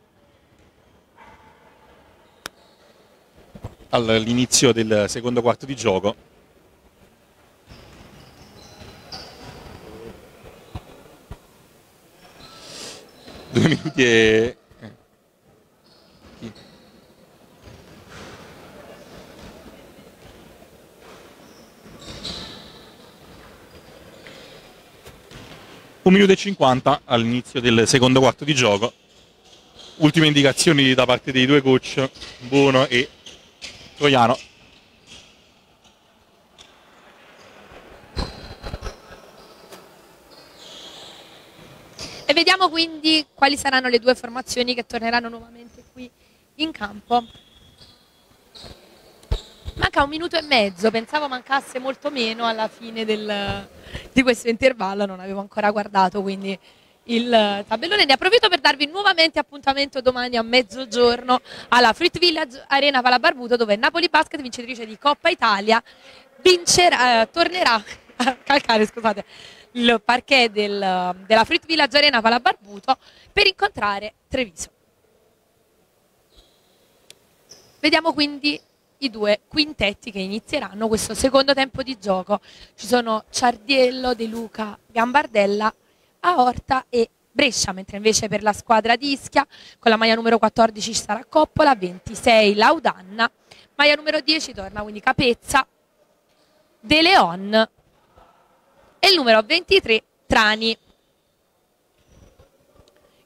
all'inizio del secondo quarto di gioco. Due minuti e un minuto e 50 all'inizio del secondo quarto di gioco. Ultime indicazioni da parte dei due coach, Buono e Troiano. E vediamo quindi quali saranno le due formazioni che torneranno nuovamente qui in campo. Manca un minuto e mezzo, pensavo mancasse molto meno alla fine del, di questo intervallo, non avevo ancora guardato quindi il tabellone. Ne approfitto per darvi nuovamente appuntamento domani a mezzogiorno alla Fruit Village Arena Palabarbuto dove Napoli Basket, vincitrice di Coppa Italia, vincerà, eh, tornerà a calcare scusate, il parquet del, della Fruit Village Arena Palabarbuto per incontrare Treviso. Vediamo quindi i due quintetti che inizieranno questo secondo tempo di gioco. Ci sono Ciardiello, De Luca, Gambardella, Aorta e Brescia, mentre invece per la squadra di Ischia con la maglia numero 14 ci sarà Coppola, 26 Laudanna, maglia numero 10 torna quindi Capezza, De Leon e il numero 23 Trani.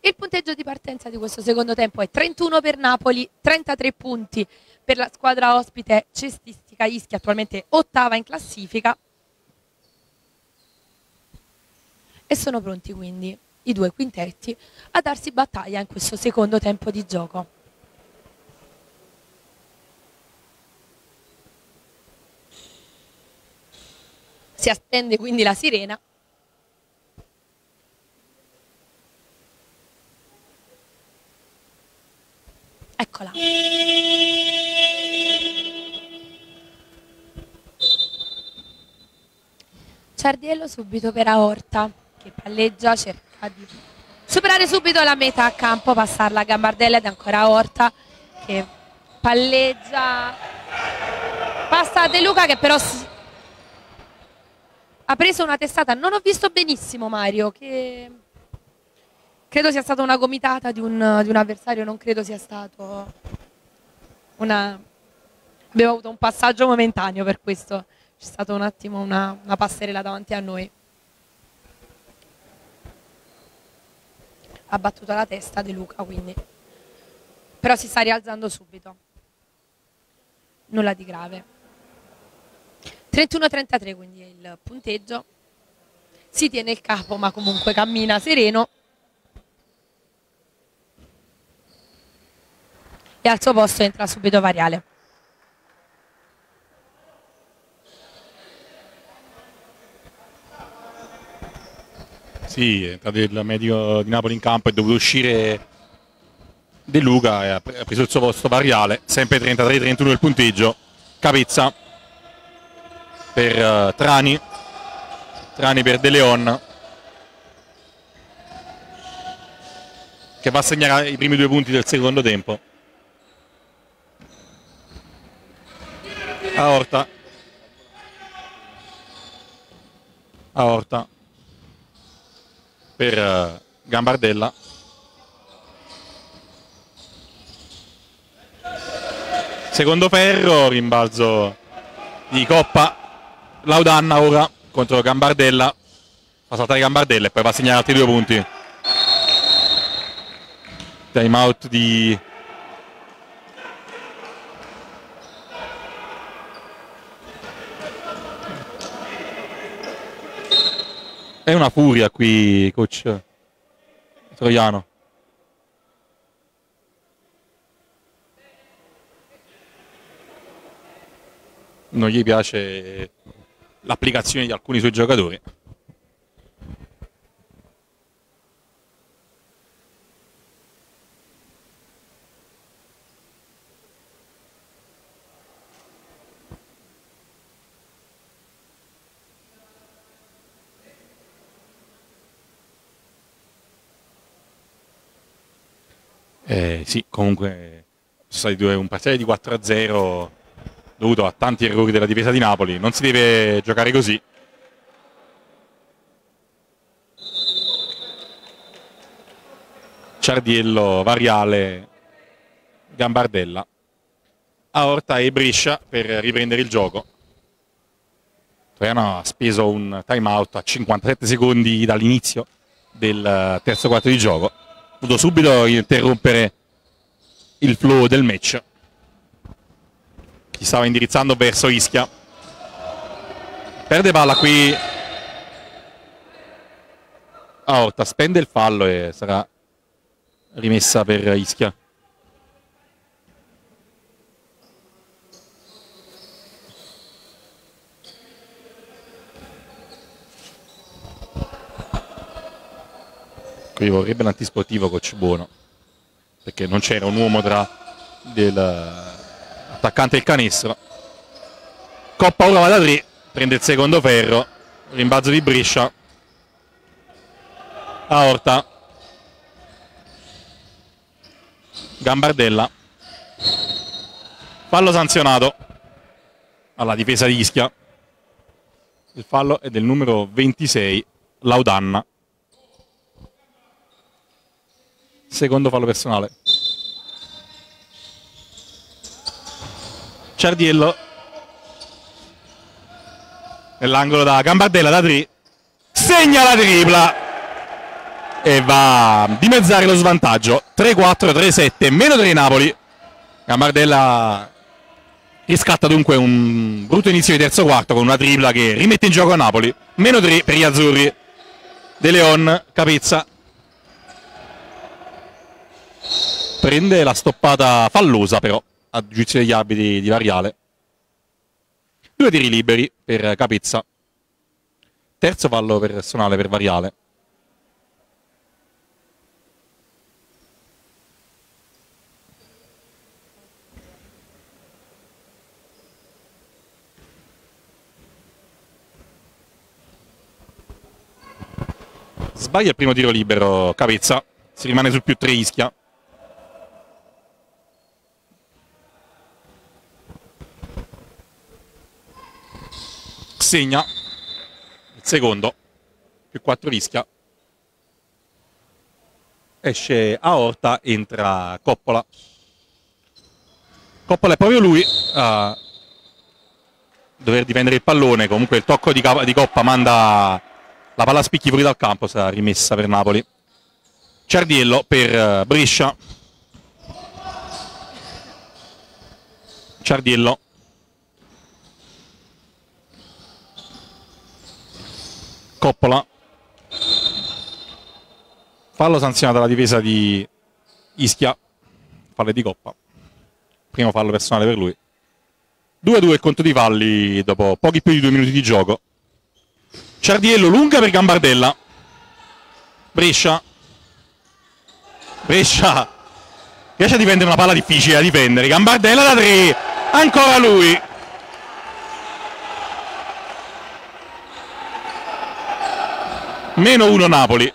Il punteggio di partenza di questo secondo tempo è 31 per Napoli, 33 punti per la squadra ospite cestistica Ischia, attualmente ottava in classifica. E sono pronti quindi i due quintetti a darsi battaglia in questo secondo tempo di gioco. Si attende quindi la sirena Eccola. Ciardiello subito per Aorta che palleggia, cerca di superare subito la metà a campo, passarla a Gambardella ed ancora Aorta che palleggia, passa a De Luca che però ha preso una testata, non ho visto benissimo Mario che credo sia stata una gomitata di un, di un avversario, non credo sia stato una... Abbiamo avuto un passaggio momentaneo per questo, c'è stata un attimo una, una passerella davanti a noi. Ha battuto la testa di Luca quindi, però si sta rialzando subito. Nulla di grave. 31-33 quindi è il punteggio. Si tiene il capo ma comunque cammina sereno. e al suo posto entra subito Variale. Sì, è entrato il medico di Napoli in campo, è dovuto uscire De Luca e ha preso il suo posto variale, sempre 33-31 il punteggio, Capizza per uh, Trani, Trani per De Leon, che va a segnare i primi due punti del secondo tempo. Aorta. Aorta per uh, Gambardella. Secondo ferro, rimbalzo di Coppa. Laudanna ora contro Gambardella. Fa saltare Gambardella e poi va a segnare altri due punti. Time out di È una furia qui, coach Troiano. Non gli piace l'applicazione di alcuni suoi giocatori. Eh, sì, comunque sono stati due, un parziale di 4-0 dovuto a tanti errori della difesa di Napoli. Non si deve giocare così. Ciardiello, Variale, Gambardella, Aorta e Brescia per riprendere il gioco. Troiano ha speso un time out a 57 secondi dall'inizio del terzo quarto di gioco potuto subito interrompere il flow del match. Chi stava indirizzando verso Ischia. Perde palla qui. Aorta spende il fallo e sarà rimessa per Ischia. Qui vorrebbe l'antisportivo coach buono, perché non c'era un uomo tra l'attaccante e il canestro. Coppa ora va da 3, prende il secondo ferro, rimbalzo di Brescia. Aorta. Gambardella. Fallo sanzionato alla difesa di Ischia. Il fallo è del numero 26, Laudanna. Secondo fallo personale. Ciardiello. Nell'angolo da Gambardella da 3 segna la tripla. E va a dimezzare lo svantaggio. 3-4, 3-7, meno 3 Napoli. Gambardella riscatta dunque un brutto inizio di terzo quarto con una tripla che rimette in gioco a Napoli. Meno 3 per gli azzurri. De Leon, Capezza prende la stoppata fallosa però a giudizio degli arbitri di Variale. Due tiri liberi per Capezza terzo fallo personale per Variale. Sbaglia il primo tiro libero Capezza si rimane sul più 3 Ischia segna. Il secondo più 4 rischia. Esce Aorta entra Coppola. Coppola è proprio lui a dover difendere il pallone. Comunque il tocco di, di Coppa manda la palla spicchi fuori dal campo sarà rimessa per Napoli. Ciardiello per eh, Brescia. Ciardiello Coppola fallo sanzionato alla difesa di Ischia falle di Coppa primo fallo personale per lui 2-2 il conto di falli dopo pochi più di due minuti di gioco Ciardiello lunga per Gambardella Brescia. Brescia riesce a difendere una palla difficile da difendere. Gambardella da 3. Ancora lui. Meno 1 Napoli.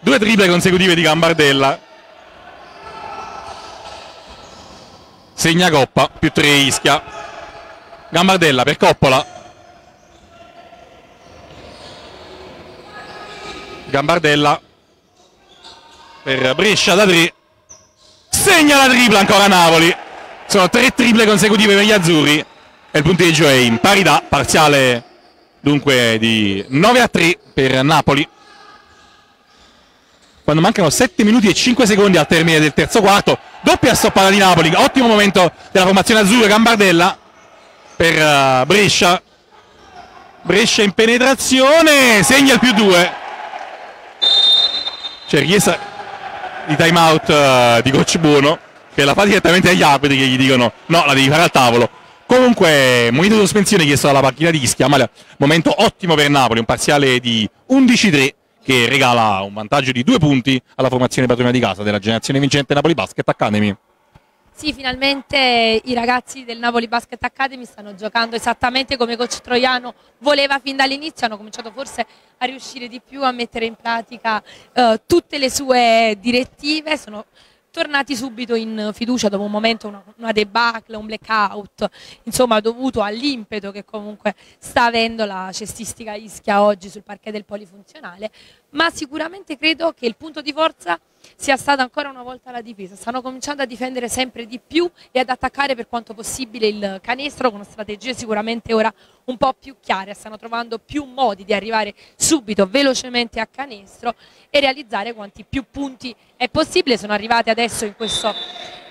Due triple consecutive di Gambardella. Segna Coppa, più 3 Ischia. Gambardella per Coppola. Gambardella per Brescia da 3 segna la tripla ancora Napoli sono tre triple consecutive per gli azzurri e il punteggio è in parità parziale dunque di 9 a 3 per Napoli. Quando mancano 7 minuti e 5 secondi al termine del terzo quarto doppia stoppata di Napoli. Ottimo momento della formazione azzurra Gambardella per uh, Brescia. Brescia in penetrazione segna il più 2 c'è richiesta di time out uh, di coach Buono che la fa direttamente agli arbitri che gli dicono no, la devi fare al tavolo. Comunque, momento di sospensione chiesto dalla panchina di Ischia, ma momento ottimo per Napoli, un parziale di 11-3 che regala un vantaggio di due punti alla formazione padrona di casa della generazione vincente Napoli Basket Academy. Sì, finalmente i ragazzi del Napoli Basket Academy stanno giocando esattamente come coach Troiano voleva fin dall'inizio, hanno cominciato forse a riuscire di più a mettere in pratica eh, tutte le sue direttive, sono tornati subito in fiducia dopo un momento, una, una debacle, un blackout, insomma dovuto all'impeto che comunque sta avendo la cestistica Ischia oggi sul parquet del polifunzionale, ma sicuramente credo che il punto di forza sia stata ancora una volta la difesa. Stanno cominciando a difendere sempre di più e ad attaccare per quanto possibile il canestro con strategie sicuramente ora un po' più chiare. Stanno trovando più modi di arrivare subito, velocemente a canestro e realizzare quanti più punti è possibile. Sono arrivate adesso in questo,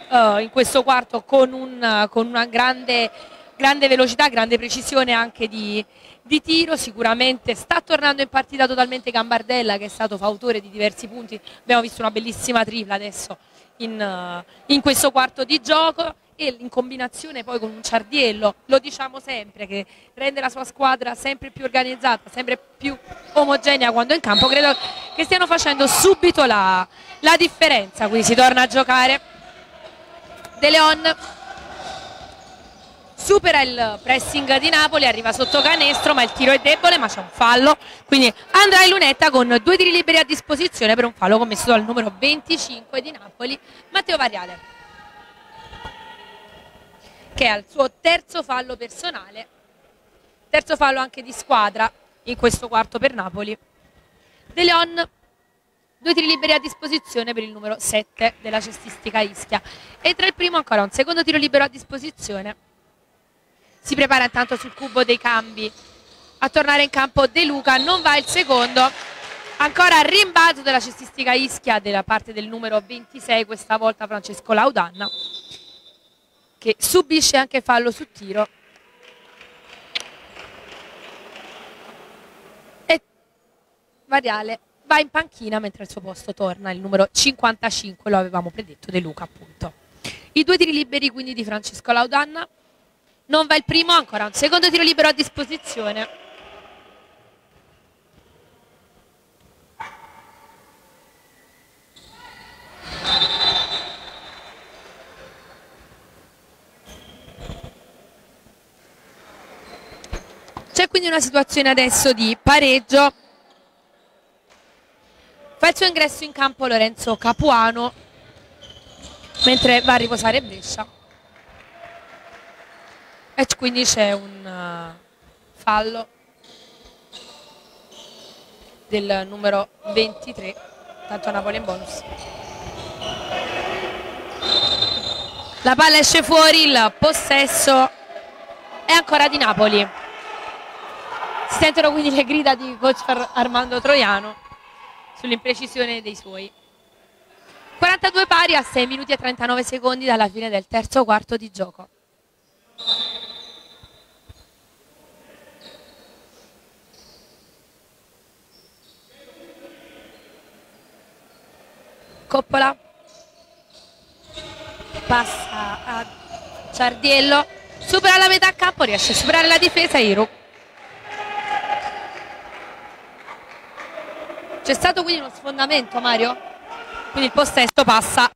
uh, in questo quarto con, un, con una grande, grande velocità, grande precisione anche di, di tiro, sicuramente sta tornando in partita totalmente Gambardella che è stato fautore di diversi punti, abbiamo visto una bellissima tripla adesso in, uh, in questo quarto di gioco e in combinazione poi con un Ciardiello, lo diciamo sempre, che rende la sua squadra sempre più organizzata, sempre più omogenea quando è in campo, credo che stiano facendo subito la, la differenza, quindi si torna a giocare De Leon supera il pressing di Napoli, arriva sotto canestro ma il tiro è debole ma c'è un fallo, quindi andrà in lunetta con due tiri liberi a disposizione per un fallo commesso dal numero 25 di Napoli, Matteo Variale, che ha il suo terzo fallo personale, terzo fallo anche di squadra in questo quarto per Napoli. De Leon due tiri liberi a disposizione per il numero 7 della cestistica Ischia. E tra il primo ancora un secondo tiro libero a disposizione si prepara intanto sul cubo dei cambi a tornare in campo De Luca, non va il secondo, ancora rimbalzo della cestistica Ischia della parte del numero 26, questa volta Francesco Laudanna, che subisce anche fallo su tiro. E Variale va in panchina mentre al suo posto torna il numero 55, lo avevamo predetto, De Luca appunto. I due tiri liberi quindi di Francesco Laudanna non va il primo, ancora un secondo tiro libero a disposizione. C'è quindi una situazione adesso di pareggio. Fa il suo ingresso in campo Lorenzo Capuano mentre va a riposare Brescia e quindi c'è un uh, fallo del numero 23 tanto Napoli in bonus. La palla esce fuori il possesso è ancora di Napoli. Si sentono quindi le grida di coach Armando Troiano sull'imprecisione dei suoi. 42 pari a 6 minuti e 39 secondi dalla fine del terzo quarto di gioco Coppola passa a Ciardiello supera la metà campo riesce a superare la difesa Iru C'è stato quindi uno sfondamento Mario? Quindi il possesso passa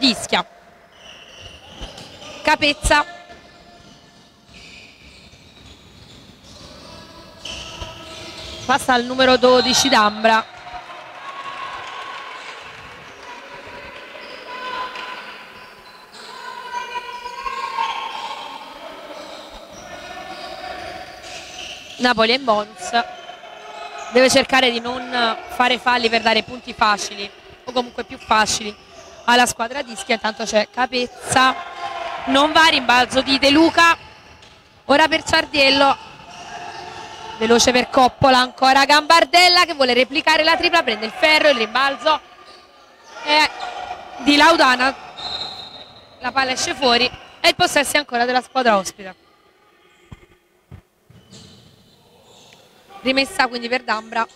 Dischia. Capezza. Passa al numero 12 D'Ambra. Napoli è in bonus deve cercare di non fare falli per dare punti facili o comunque più facili alla squadra di Ischia intanto c'è Capezza non va rimbalzo di De Luca. Ora per Ciardiello veloce per Coppola ancora Gambardella che vuole replicare la tripla prende il ferro il rimbalzo. È di Laudana la palla esce fuori e il possesso è ancora della squadra ospite rimessa quindi per Dambra.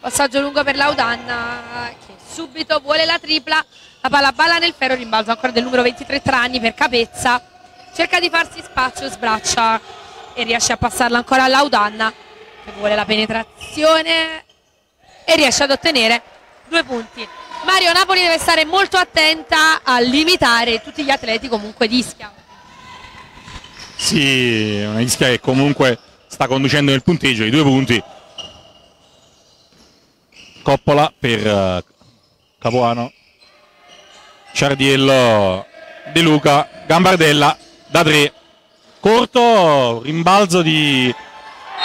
Passaggio lungo per Laudanna che subito vuole la tripla. La palla balla nel ferro rimbalzo ancora del numero 23 Tranni per Capezza. Cerca di farsi spazio sbraccia e riesce a passarla ancora a Laudanna che vuole la penetrazione e riesce ad ottenere due punti. Mario Napoli deve stare molto attenta a limitare tutti gli atleti comunque di Ischia. Sì, una Ischia che comunque sta conducendo nel punteggio di due punti. Coppola per uh, Capuano, Ciardiello, De Luca, Gambardella da tre, corto, rimbalzo di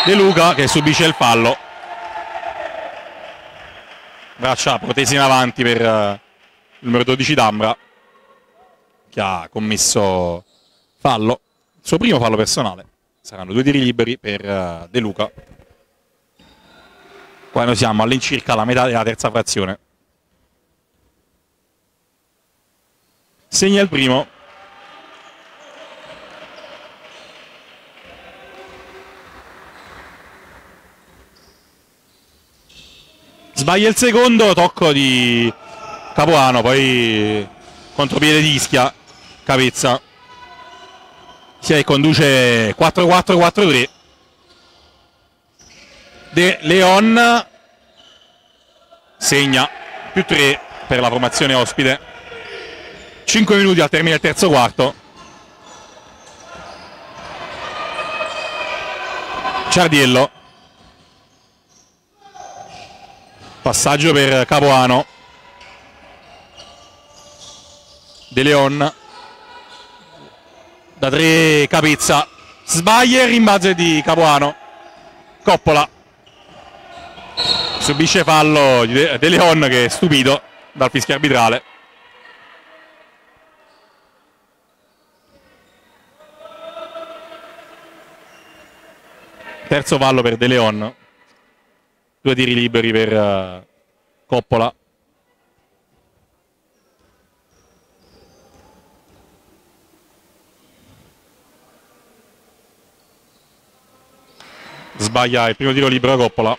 De Luca che subisce il fallo. Braccia protese in avanti per uh, il numero 12 D'Ambra che ha commesso fallo, il suo primo fallo personale saranno due tiri liberi per uh, De Luca. Quando siamo all'incirca alla metà della terza frazione. Segna il primo. Sbaglia il secondo tocco di Capuano poi contropiede di Ischia Cavezza sia conduce 4-4-4-3 De Leon segna più 3 per la formazione ospite. 5 minuti al termine del terzo quarto. Ciardiello. Passaggio per Capoano. De Leon da tre Capizza. Sbaglia il rimbalzo di Capuano. Coppola. Subisce fallo De Leon che è stupito dal fischio arbitrale. Terzo fallo per De Leon. Due tiri liberi per uh, Coppola sbaglia il primo tiro libero Coppola.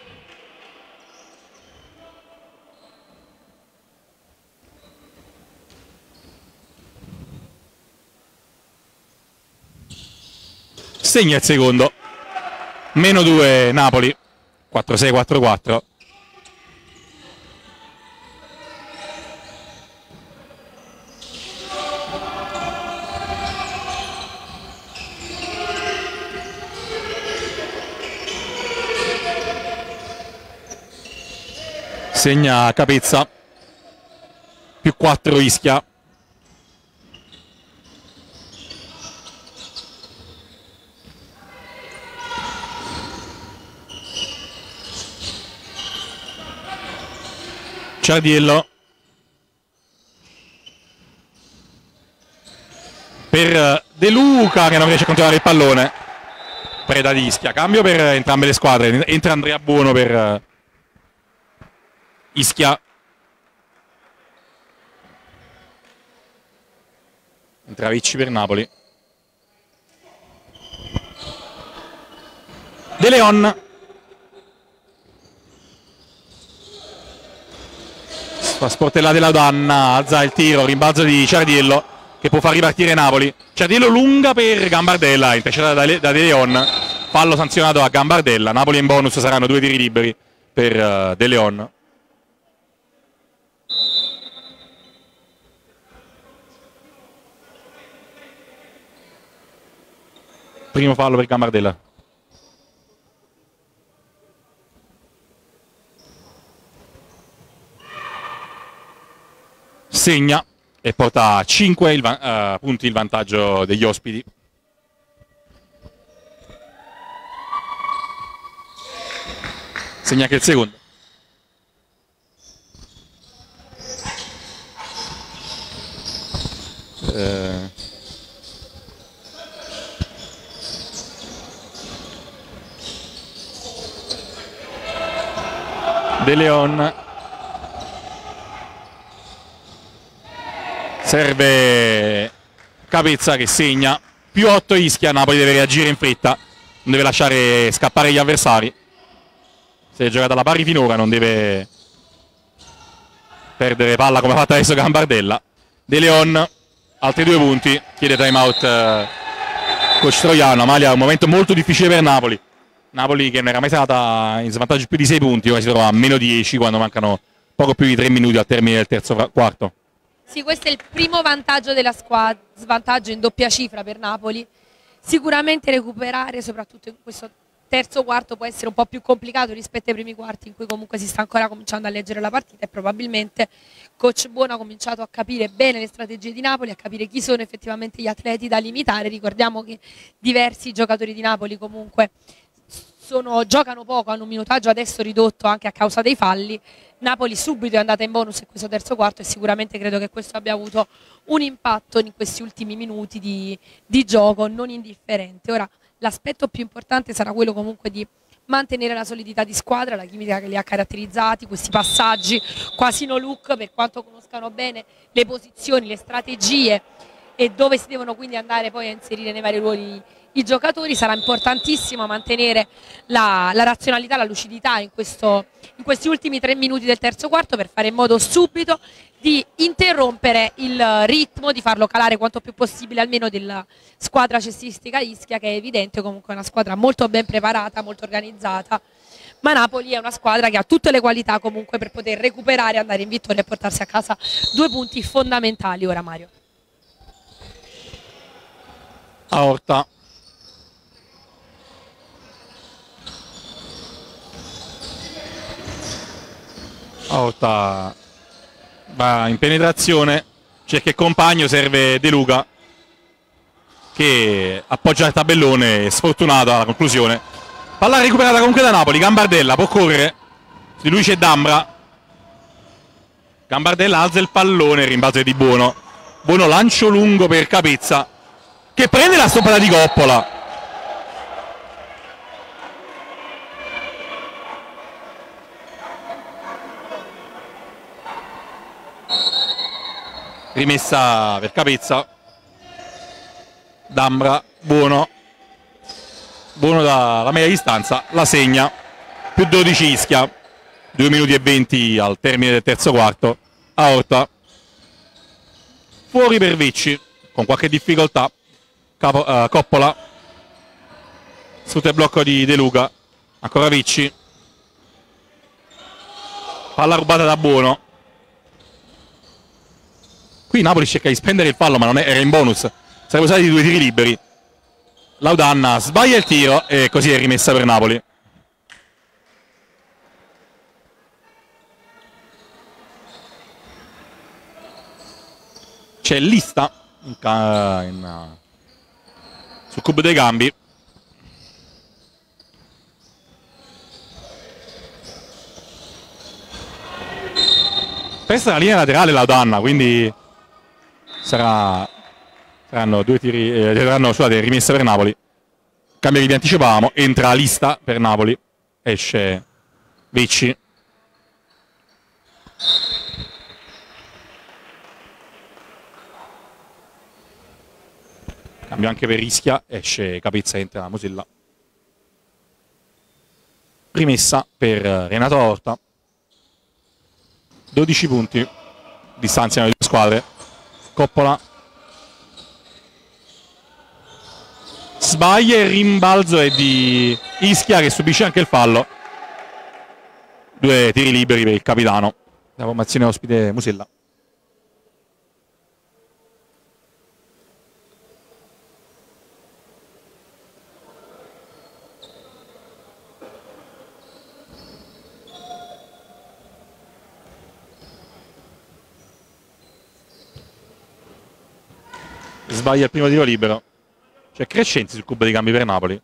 Segna il secondo. Meno 2 Napoli. 4-6-4-4 segna Capezza. Più 4 Ischia Ciardiello. Per De Luca che non riesce a continuare il pallone. Preda di Ischia. Cambio per entrambe le squadre. Entra Andrea Buono per Ischia. Entra Ricci per Napoli. De Leon. Fa sportellare la danna alza il tiro rimbalzo di Ciardiello che può far ripartire Napoli. Ciardiello lunga per Gambardella intercettata da, De Leon. Fallo sanzionato a Gambardella, Napoli in bonus saranno due tiri liberi per uh, De Leon. Primo fallo per Gambardella. Segna e porta a 5 il, uh, punti il vantaggio degli ospiti. Segna anche il secondo. Eh. De Leon. Serve Capezza che segna. Più 8 Ischia Napoli deve reagire in fretta. Non deve lasciare scappare gli avversari. Si è giocata la pari finora non deve perdere palla come ha fatto adesso Gambardella. De Leon altri due punti. Chiede time out eh, coach Troiano. Amalia un momento molto difficile per Napoli Napoli che non era mai stata in svantaggio più di 6 punti ora si trova a meno 10 quando mancano poco più di 3 minuti al termine del terzo quarto sì, questo è il primo vantaggio della squadra, svantaggio in doppia cifra per Napoli. Sicuramente recuperare, soprattutto in questo terzo quarto, può essere un po' più complicato rispetto ai primi quarti in cui comunque si sta ancora cominciando a leggere la partita e probabilmente coach Buono ha cominciato a capire bene le strategie di Napoli, a capire chi sono effettivamente gli atleti da limitare. Ricordiamo che diversi giocatori di Napoli comunque sono, giocano poco, hanno un minutaggio adesso ridotto anche a causa dei falli. Napoli subito è andata in bonus in questo terzo quarto e sicuramente credo che questo abbia avuto un impatto in questi ultimi minuti di, di gioco non indifferente. Ora l'aspetto più importante sarà quello comunque di mantenere la solidità di squadra, la chimica che li ha caratterizzati, questi passaggi quasi no look per quanto conoscano bene le posizioni, le strategie e dove si devono quindi andare poi a inserire nei vari ruoli i giocatori, sarà importantissimo mantenere la, la razionalità, la lucidità in, questo, in, questi ultimi tre minuti del terzo quarto per fare in modo subito di interrompere il ritmo, di farlo calare quanto più possibile almeno della squadra cestistica Ischia che è evidente comunque una squadra molto ben preparata, molto organizzata. Ma Napoli è una squadra che ha tutte le qualità comunque per poter recuperare, andare in vittoria e portarsi a casa due punti fondamentali. Ora Mario. Aorta Aorta va in penetrazione cerca il compagno serve De Luca che appoggia il tabellone sfortunato alla conclusione. Palla recuperata comunque da Napoli Gambardella può correre di lui c'è Dambra. Gambardella alza il pallone rimbalzo di Buono. Buono lancio lungo per Capezza che prende la stoppata di Coppola rimessa per Capezza. Dambra buono. Buono dalla media distanza la segna. Più 12 Ischia. 2 minuti e 20 al termine del terzo quarto. Aorta fuori per Vicci con qualche difficoltà. Capo, uh, Coppola. Sotto il blocco di De Luca. Ancora Vicci. Palla rubata da Buono Qui Napoli cerca di spendere il fallo, ma non è, era in bonus. Sarebbe usati due tiri liberi. Laudanna sbaglia il tiro e così è rimessa per Napoli. C'è lista in, in, sul cubo dei gambi. Questa è la linea laterale Laudanna, quindi sarà, saranno due tiri, eh, saranno, scusate, rimessa per Napoli. Cambia che vi anticipavamo, entra lista per Napoli, esce Vicci. Cambio anche per Ischia, esce Capizza, entra Mosilla. Rimessa per Renato Orta. 12 punti distanziano le due squadre. Coppola sbaglia il rimbalzo è di Ischia che subisce anche il fallo. Due tiri liberi per il capitano. La formazione ospite Musella. Sbaglia il primo tiro libero. C'è Crescenzi sul cubo di cambi per Napoli.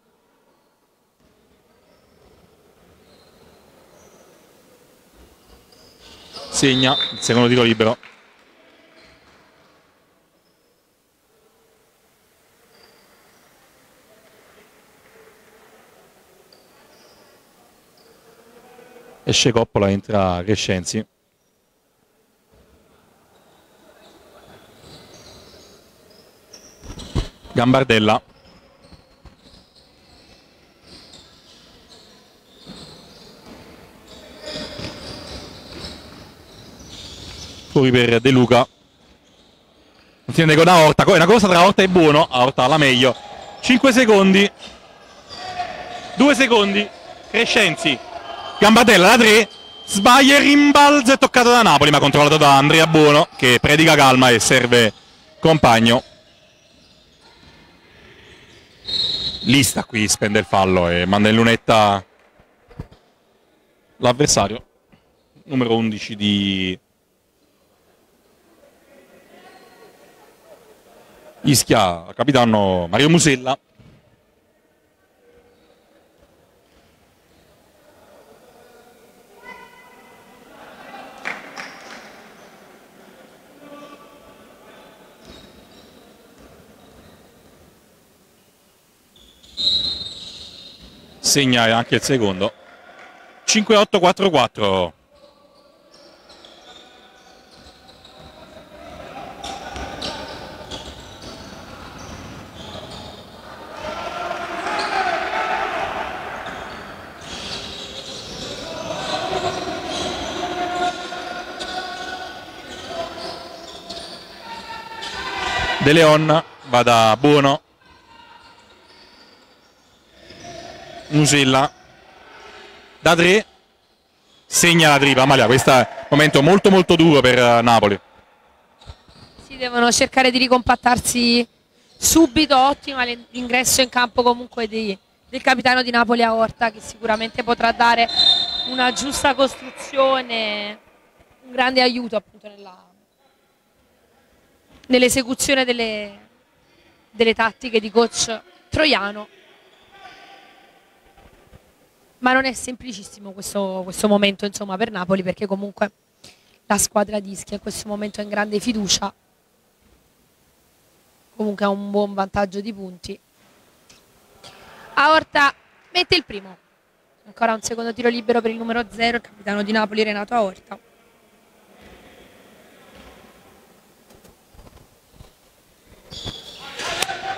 Segna il secondo tiro libero. Esce Coppola, entra Crescenzi. Gambardella. Fuori per De Luca. Non si rende con Orta. Una cosa tra Orta e Buono. Orta la meglio. 5 secondi. 2 secondi. Crescenzi. Gambardella da 3. Sbaglia il rimbalzo è toccato da Napoli ma controllato da Andrea Buono che predica calma e serve compagno. Lista qui spende il fallo e manda in lunetta l'avversario numero 11 di Ischia, capitano Mario Musella segna anche il secondo. 5-8-4-4 De Leon va da Buono Musella da 3 segna la tripla Amalia questo è un momento molto molto duro per eh, Napoli. Si devono cercare di ricompattarsi subito ottima l'ingresso in campo comunque di, del capitano di Napoli a Orta che sicuramente potrà dare una giusta costruzione un grande aiuto appunto nell'esecuzione delle, delle tattiche di coach Troiano ma non è semplicissimo questo, questo momento insomma, per Napoli perché comunque la squadra di Ischia in questo momento è in grande fiducia. Comunque ha un buon vantaggio di punti. Aorta mette il primo. Ancora un secondo tiro libero per il numero 0 il capitano di Napoli Renato Aorta.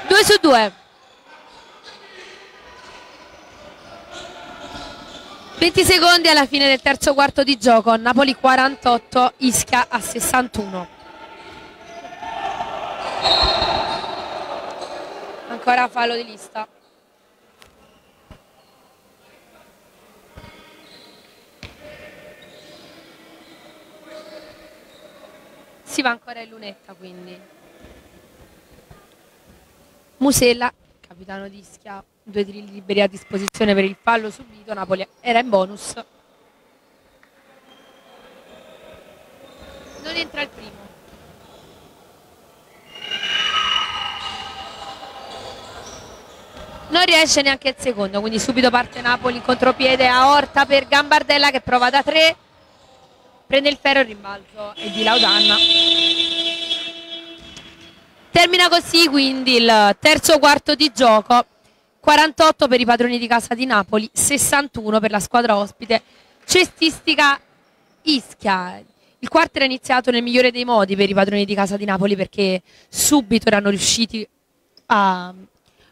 2 su 2 20 secondi alla fine del terzo quarto di gioco, Napoli 48, Ischia a 61. Ancora fallo di lista. Si va ancora in lunetta quindi. Musella, capitano di Ischia, due tiri liberi a disposizione per il fallo subito, Napoli era in bonus. Non entra il primo. Non riesce neanche il secondo, quindi subito parte Napoli, contropiede a Orta per Gambardella che prova da tre, prende il ferro e rimbalzo e di Laudanna. Termina così quindi il terzo quarto di gioco. 48 per i padroni di casa di Napoli, 61 per la squadra ospite. Cestistica Ischia. Il quarto era iniziato nel migliore dei modi per i padroni di casa di Napoli perché subito erano riusciti a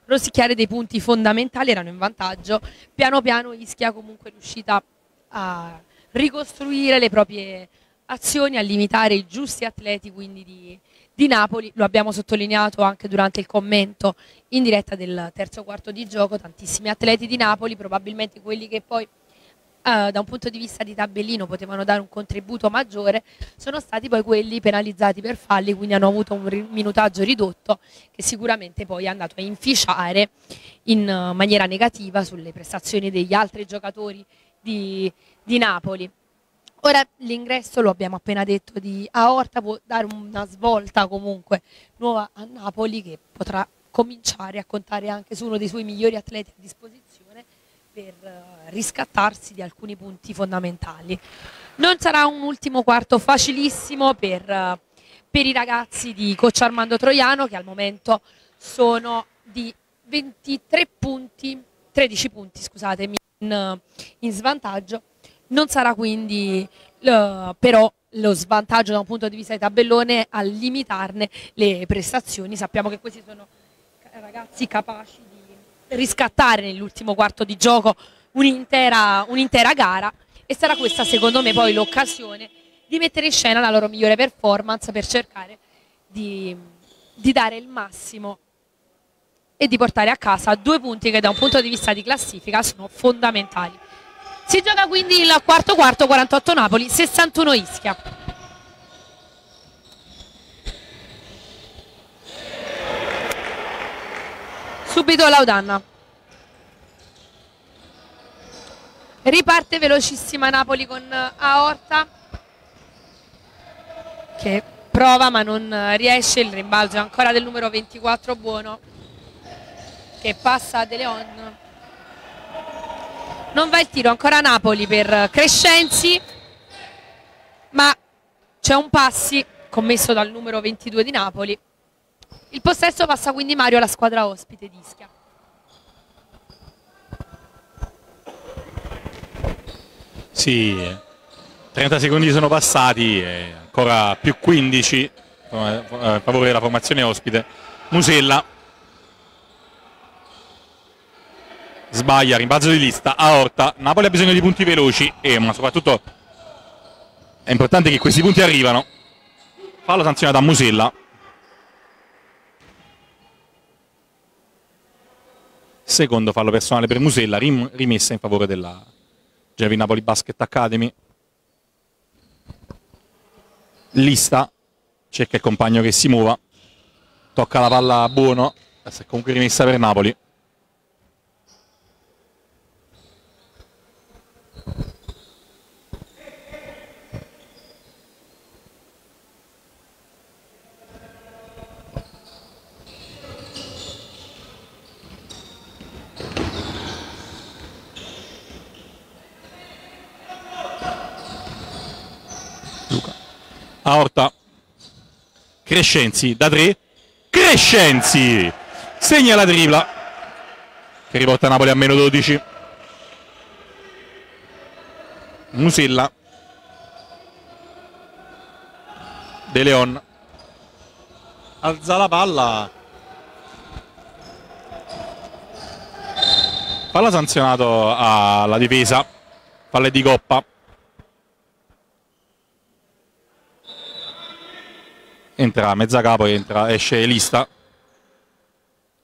rosicchiare dei punti fondamentali, erano in vantaggio. Piano piano Ischia comunque è riuscita a ricostruire le proprie azioni, a limitare i giusti atleti quindi di, di Napoli, lo abbiamo sottolineato anche durante il commento in diretta del terzo quarto di gioco, tantissimi atleti di Napoli, probabilmente quelli che poi eh, da un punto di vista di tabellino potevano dare un contributo maggiore, sono stati poi quelli penalizzati per falli, quindi hanno avuto un minutaggio ridotto che sicuramente poi è andato a inficiare in uh, maniera negativa sulle prestazioni degli altri giocatori di, di Napoli. Ora l'ingresso, lo abbiamo appena detto, di Aorta può dare una svolta comunque nuova a Napoli che potrà cominciare a contare anche su uno dei suoi migliori atleti a disposizione per eh, riscattarsi di alcuni punti fondamentali. Non sarà un ultimo quarto facilissimo per, eh, per i ragazzi di coach Armando Troiano che al momento sono di 23 punti, 13 punti scusatemi, in, in svantaggio non sarà quindi uh, però lo svantaggio da un punto di vista di tabellone a limitarne le prestazioni. Sappiamo che questi sono ragazzi capaci di riscattare nell'ultimo quarto di gioco un'intera, un'intera gara e sarà questa secondo me poi l'occasione di mettere in scena la loro migliore performance per cercare di, di dare il massimo e di portare a casa due punti che da un punto di vista di classifica sono fondamentali. Si gioca quindi il quarto quarto, 48 Napoli, 61 Ischia. Subito Laudanna. Riparte velocissima Napoli con Aorta che prova ma non riesce, il rimbalzo è ancora del numero 24 buono che passa a De Leon non va il tiro ancora Napoli per Crescenzi ma c'è un passi commesso dal numero 22 di Napoli. Il possesso passa quindi Mario alla squadra ospite di Ischia. Sì 30 secondi sono passati ancora più 15 a favore della formazione ospite Musella sbaglia, rimbalzo di lista, Aorta, Napoli ha bisogno di punti veloci, e, ma soprattutto è importante che questi punti arrivano. Fallo sanzionato a Musella. Secondo fallo personale per Musella, rim rimessa in favore della Gevi Napoli Basket Academy. Lista, cerca il compagno che si muova, tocca la palla a Buono, è comunque rimessa per Napoli. Aorta. Crescenzi. Da 3 Crescenzi. Segna la tripla che riporta Napoli a meno 12 Musilla. De Leon. Alza la palla. Palla sanzionato alla difesa. Palle di coppa. Entra a mezza capo entra, esce lista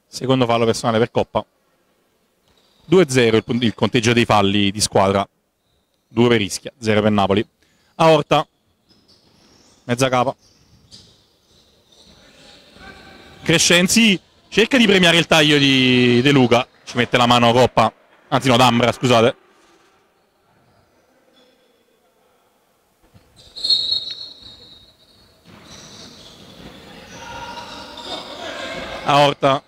secondo fallo personale per Coppa. 2-0 il, il, conteggio dei falli di squadra 2 per Ischia, 0 per Napoli. Aorta mezza capa. Crescenzi cerca di premiare il taglio di De Luca. Ci mette la mano Coppa. Anzi no D'Ambra scusate. Aorta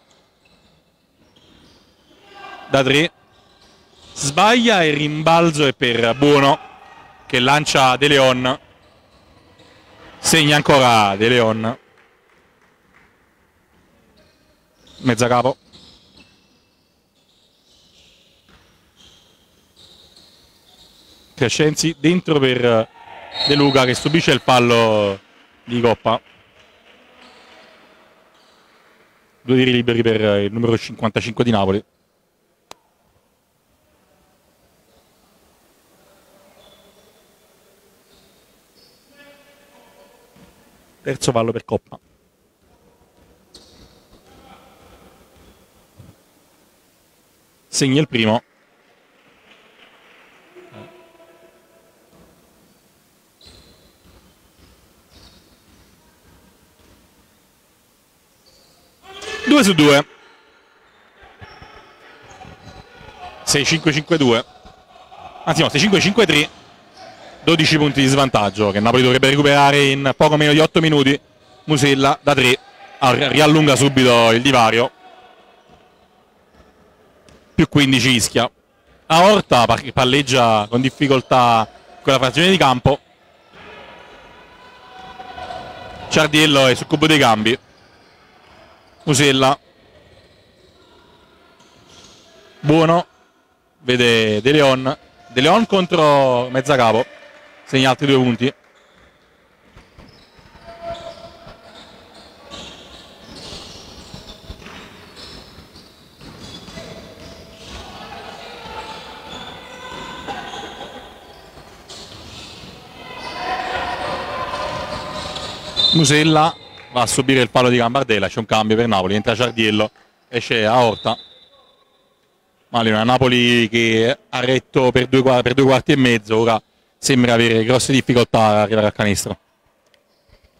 da 3 sbaglia e rimbalzo è per Buono che lancia De Leon. Segna ancora De Leon. Mezza capo. Crescenzi dentro per De Luca che subisce il fallo di Coppa. Due tiri liberi per il numero 55 di Napoli. terzo vallo per Coppa. Segna il primo. Due su due. 6-5-5-2. Anzi no, 6-5-5-3. 12 punti di svantaggio che Napoli dovrebbe recuperare in poco meno di 8 minuti. Musella da 3 riallunga subito il divario. Più 15 Ischia. A Orta palleggia con difficoltà quella frazione di campo. Ciardiello è sul cubo dei cambi. Musella buono. Vede De Leon. De Leon contro Mezzacapo segna altri due punti Musella va a subire il palo di Gambardella, c'è un cambio per Napoli, entra Ciardiello, esce a Orta. Male, una Napoli che ha retto per due, per due quarti e mezzo, ora sembra avere grosse difficoltà ad arrivare al canestro.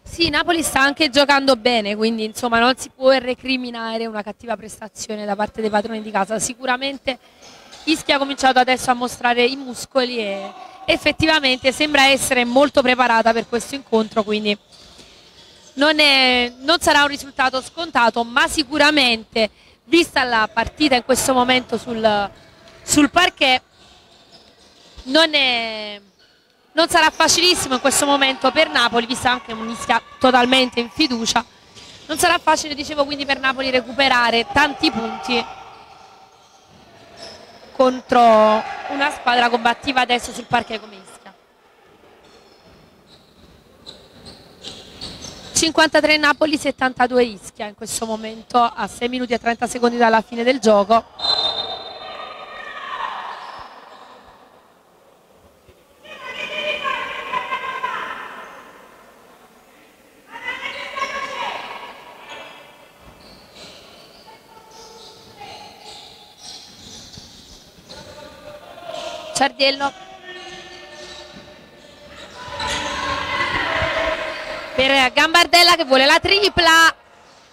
Sì, Napoli sta anche giocando bene, quindi insomma non si può recriminare una cattiva prestazione da parte dei padroni di casa. Sicuramente Ischia ha cominciato adesso a mostrare i muscoli e effettivamente sembra essere molto preparata per questo incontro, quindi non, è, non sarà un risultato scontato, ma sicuramente vista la partita in questo momento sul, sul parquet non, è, non, sarà facilissimo in questo momento per Napoli, vista anche un'Ischia totalmente in fiducia, non sarà facile, dicevo, quindi per Napoli recuperare tanti punti contro una squadra combattiva adesso sul parquet come Ischia. 53 Napoli, 72 Ischia in questo momento a 6 minuti e 30 secondi dalla fine del gioco. Ciardiello per Gambardella che vuole la tripla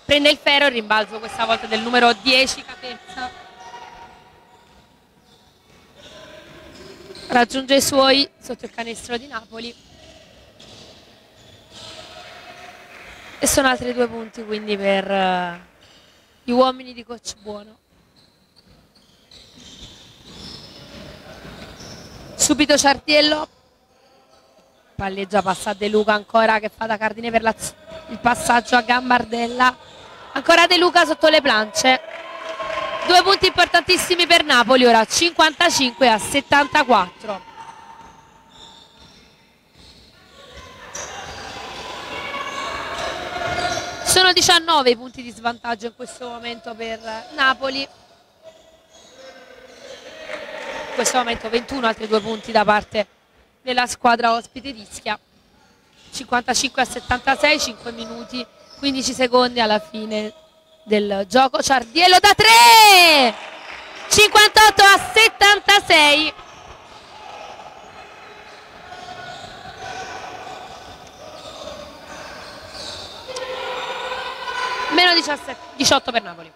prende il ferro il rimbalzo questa volta del numero 10 Capezza raggiunge i suoi sotto il canestro di Napoli. E sono altri due punti quindi per uh, gli uomini di coach buono subito Ciartiello. Palleggia passa De Luca ancora che fa da cardine per la, il passaggio a Gambardella. Ancora De Luca sotto le plance due punti importantissimi per Napoli ora 55 a 74 sono 19 i punti di svantaggio in questo momento per Napoli questo momento 21 altri due punti da parte della squadra ospite di Ischia. 55 a 76 5 minuti 15 secondi alla fine del gioco. Ciardiello da 3 58 a 76 meno 17, 18 per Napoli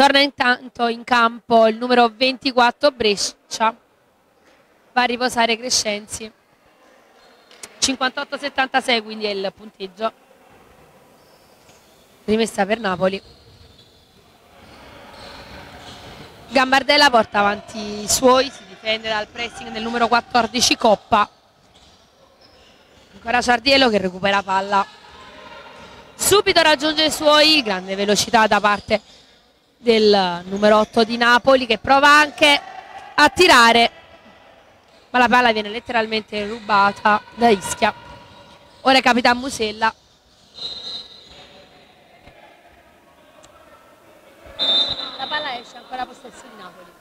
Torna intanto in campo il numero 24 Brescia. Va a riposare Crescenzi. 58-76 quindi è il punteggio. Rimessa per Napoli. Gambardella porta avanti i suoi, si difende dal pressing del numero 14 Coppa. Ancora Ciardiello che recupera palla. Subito raggiunge i suoi, grande velocità da parte del numero 8 di Napoli che prova anche a tirare ma la palla viene letteralmente rubata da Ischia ora è Capitan Musella la palla esce ancora possesso di Napoli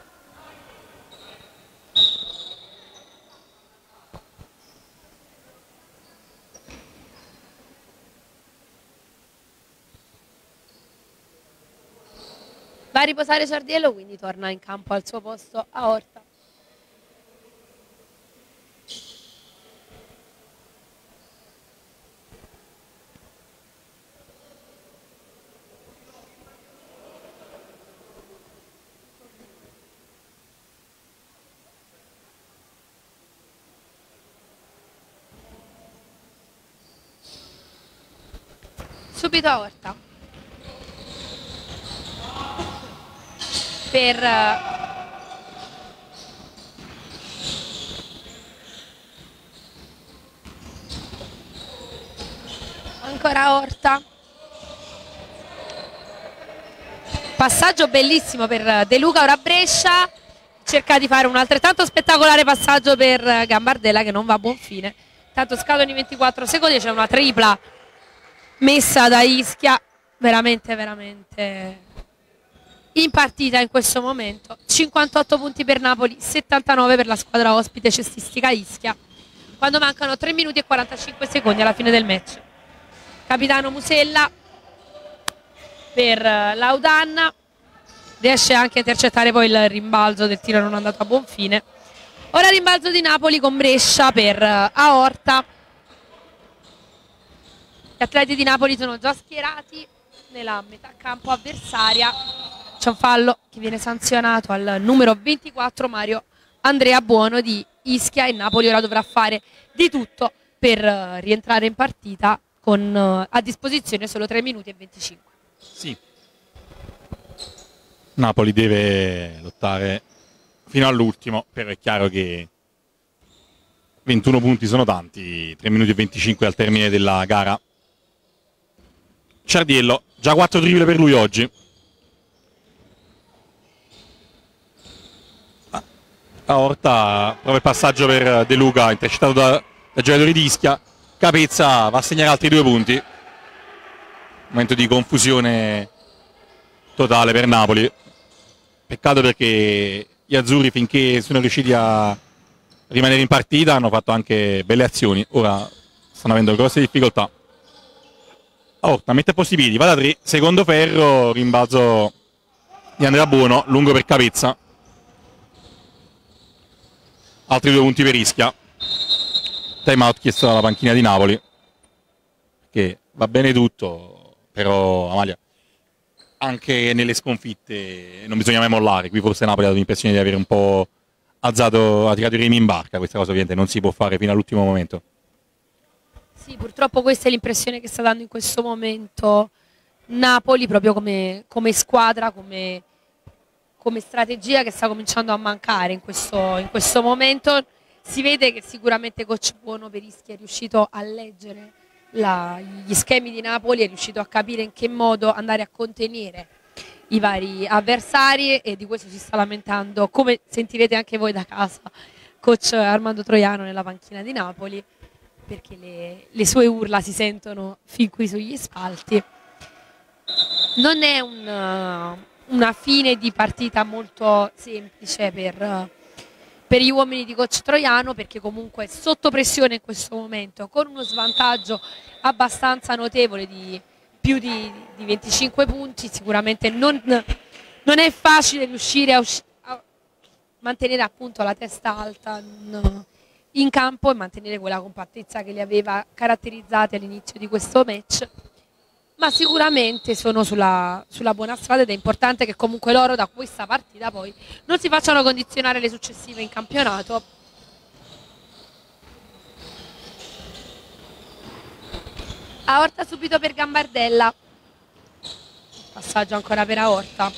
Va a riposare Ciardiello, quindi torna in campo al suo posto a Orta. subito a Orta per ancora Orta. Passaggio bellissimo per De Luca ora Brescia cerca di fare un altrettanto spettacolare passaggio per Gambardella che non va a buon fine. Tanto scadono i 24 secondi c'è una tripla messa da Ischia. Veramente veramente in partita in questo momento. 58 punti per Napoli 79 per la squadra ospite cestistica Ischia. Quando mancano 3 minuti e 45 secondi alla fine del match. Capitano Musella per eh, Laudanna riesce anche a intercettare poi il rimbalzo del tiro non andato a buon fine. Ora rimbalzo di Napoli con Brescia per eh, Aorta. Gli atleti di Napoli sono già schierati nella metà campo avversaria. C'è un fallo che viene sanzionato al numero 24 Mario Andrea Buono di Ischia e Napoli ora dovrà fare di tutto per eh, rientrare in partita con eh, a disposizione solo 3 minuti e 25. Sì. Napoli deve lottare fino all'ultimo, però è chiaro che 21 punti sono tanti, 3 minuti e 25 al termine della gara Ciardiello, già 4 triple per lui oggi. Ah, Orta prova il passaggio per De Luca, intercettato da, da giocatori di Ischia. Capezza va a segnare altri due punti. Momento di confusione totale per Napoli. Peccato perché gli azzurri finché sono riusciti a rimanere in partita hanno fatto anche belle azioni. Ora stanno avendo grosse difficoltà. Orta mette a posto i piedi, va da 3, secondo ferro, rimbalzo di Andrea Buono, lungo per Capezza. Altri due punti per Ischia. Time out chiesto dalla panchina di Napoli. Che va bene tutto, però Amalia, anche nelle sconfitte non bisogna mai mollare. Qui forse Napoli ha l'impressione di avere un po' alzato, ha tirato i remi in barca. Questa cosa ovviamente non si può fare fino all'ultimo momento. Sì, purtroppo questa è l'impressione che sta dando in questo momento Napoli proprio come, come squadra, come, come, strategia che sta cominciando a mancare in questo, in questo momento. Si vede che sicuramente coach Buono Perischi è riuscito a leggere la, gli schemi di Napoli, è riuscito a capire in che modo andare a contenere i vari avversari e di questo si sta lamentando, come sentirete anche voi da casa, coach Armando Troiano nella panchina di Napoli perché le, le sue urla si sentono fin qui sugli spalti. Non è un, una fine di partita molto semplice per, per gli uomini di coach Troiano perché comunque sotto pressione in questo momento con uno svantaggio abbastanza notevole di più di, di 25 punti sicuramente non, non è facile riuscire a, a, mantenere appunto la testa alta no in campo e mantenere quella compattezza che li aveva caratterizzati all'inizio di questo match ma sicuramente sono sulla, sulla, buona strada ed è importante che comunque loro da questa partita poi non si facciano condizionare le successive in campionato. Aorta subito per Gambardella. Passaggio ancora per Aorta.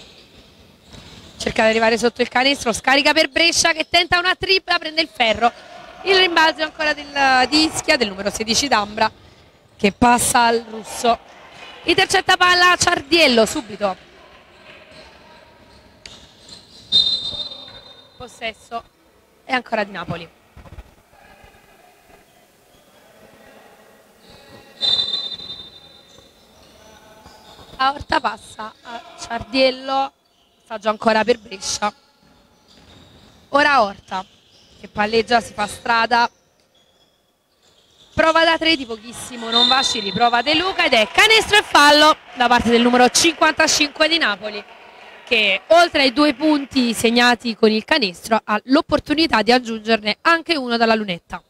Cerca di arrivare sotto il canestro scarica per Brescia che tenta una tripla prende il ferro. Il rimbalzo ancora del, di Ischia del numero 16 d'Ambra che passa al russo intercetta palla Ciardiello subito. Possesso e ancora di Napoli. Aorta passa a Ciardiello passaggio ancora per Brescia. Ora Orta che palleggia, si fa strada. Prova da tre di pochissimo, non va, ci riprova De Luca ed è canestro e fallo da parte del numero 55 di Napoli che oltre ai due punti segnati con il canestro ha l'opportunità di aggiungerne anche uno dalla lunetta.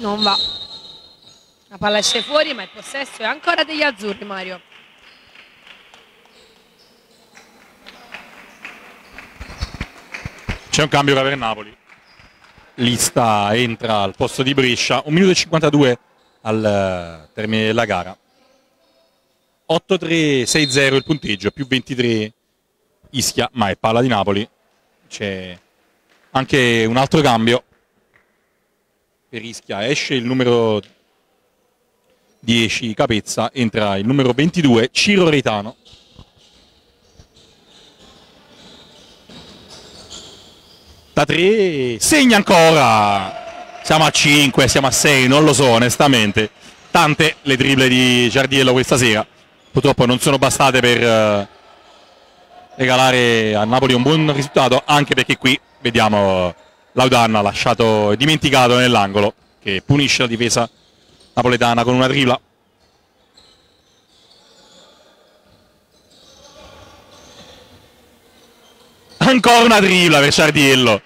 Non va. La palla esce fuori ma il possesso è ancora degli azzurri Mario. C'è un cambio per Napoli. Lista entra al posto di Brescia, 1 minuto e 52 al eh, termine della gara. 8-3-6-0 il punteggio, più 23 Ischia, ma è palla di Napoli. C'è anche un altro cambio per Ischia, esce il numero 10 Capezza, entra il numero 22 Ciro Reitano. Da 3 segna ancora, siamo a 5, siamo a 6, non lo so onestamente. Tante le triple di Giardiello questa sera, purtroppo non sono bastate per eh, regalare a Napoli un buon risultato, anche perché qui vediamo Laudan ha lasciato dimenticato nell'angolo che punisce la difesa napoletana con una tripla. Ancora una tripla per Ciardiello.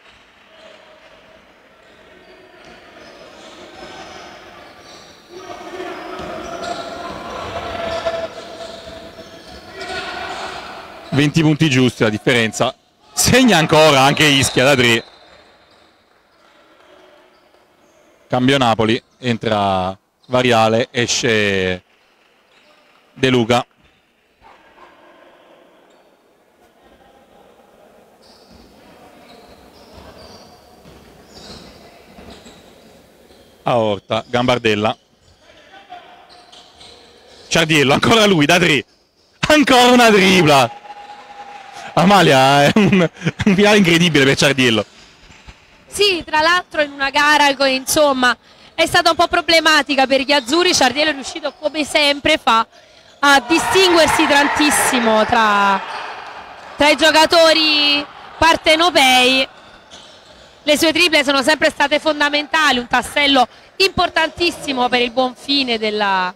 Venti punti giusti la differenza. Segna ancora anche Ischia da tre. Cambio Napoli, entra Variale, esce De Luca. Aorta, Gambardella. Ciardiello, ancora lui, da tre. Ancora una tripla. Amalia è un, <laughs> un finale incredibile per Ciardiello. Sì, tra l'altro in una gara, insomma, è stata un po' problematica per gli azzurri, Ciardiello è riuscito come sempre fa a distinguersi tantissimo tra, tra i giocatori partenopei. Le sue triple sono sempre state fondamentali, un tassello importantissimo per il buon fine della,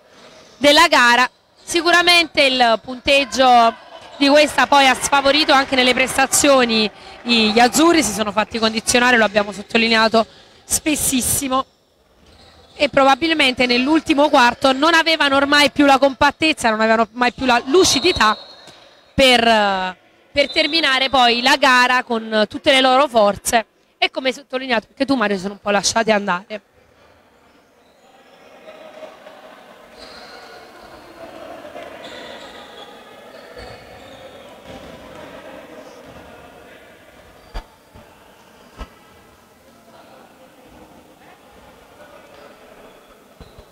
della gara. Sicuramente il punteggio di questa poi ha sfavorito anche nelle prestazioni gli azzurri, si sono fatti condizionare, lo abbiamo sottolineato spessissimo e probabilmente nell'ultimo quarto non avevano ormai più la compattezza, non avevano mai più la lucidità per, per terminare poi la gara con tutte le loro forze e come sottolineato anche tu Mario sono un po' lasciati andare.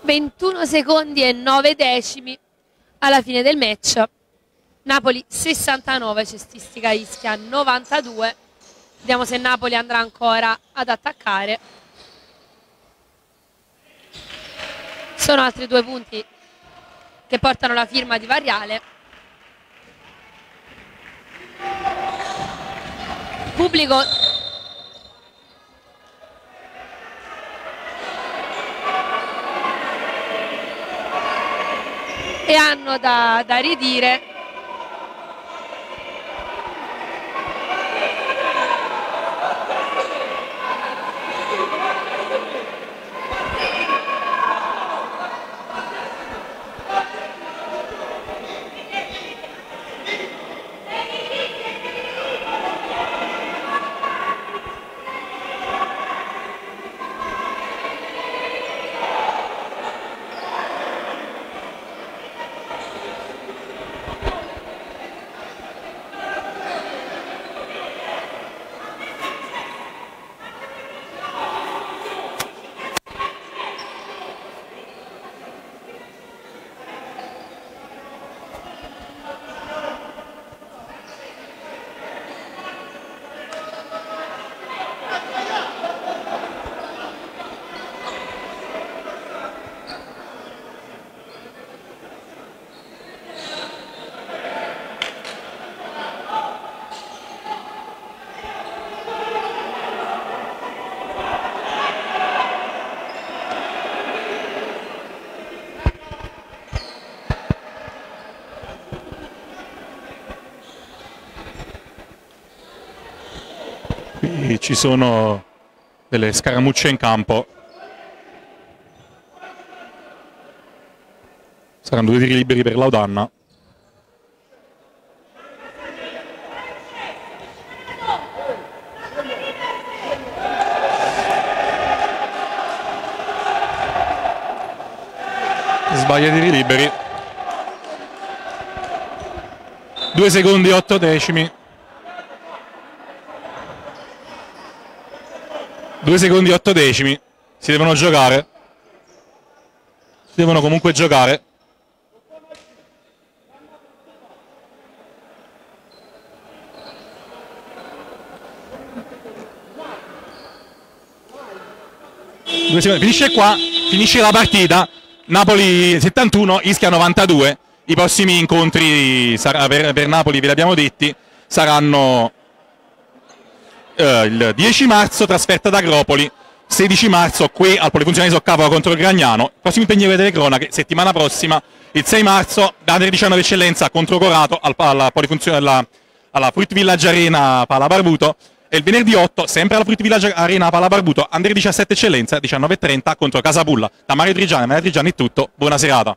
21 secondi e 9 decimi alla fine del match. Napoli 69, cestistica Ischia 92. Vediamo se Napoli andrà ancora ad attaccare. Sono altri due punti che portano la firma di Variale. Pubblico e hanno da, da ridire ci sono delle scaramucce in campo. Saranno due tiri liberi per Laudanna. Sbaglia tiri liberi. 2 secondi 8 decimi. 2 secondi 8 decimi. Si devono giocare. Si devono comunque giocare. Finisce qua, finisce la partita. Napoli 71, Ischia 92. I prossimi incontri per, per Napoli, ve l'abbiamo detti, saranno eh, il 10 marzo trasferta ad Agropoli, 16 marzo qui al Polifunzionale Soccapolo contro il Gragnano, prossimi impegni delle cronache, settimana prossima, il 6 marzo da Under 19 Eccellenza contro Corato al, alla, alla, alla Fruit Village Arena Pala Barbuto e il venerdì 8 sempre alla Fruit Village Arena Pala Barbuto Under 17 Eccellenza 19.30 contro Casapulla. Da Mario Trigiani, Mario Trigiani è tutto, buona serata.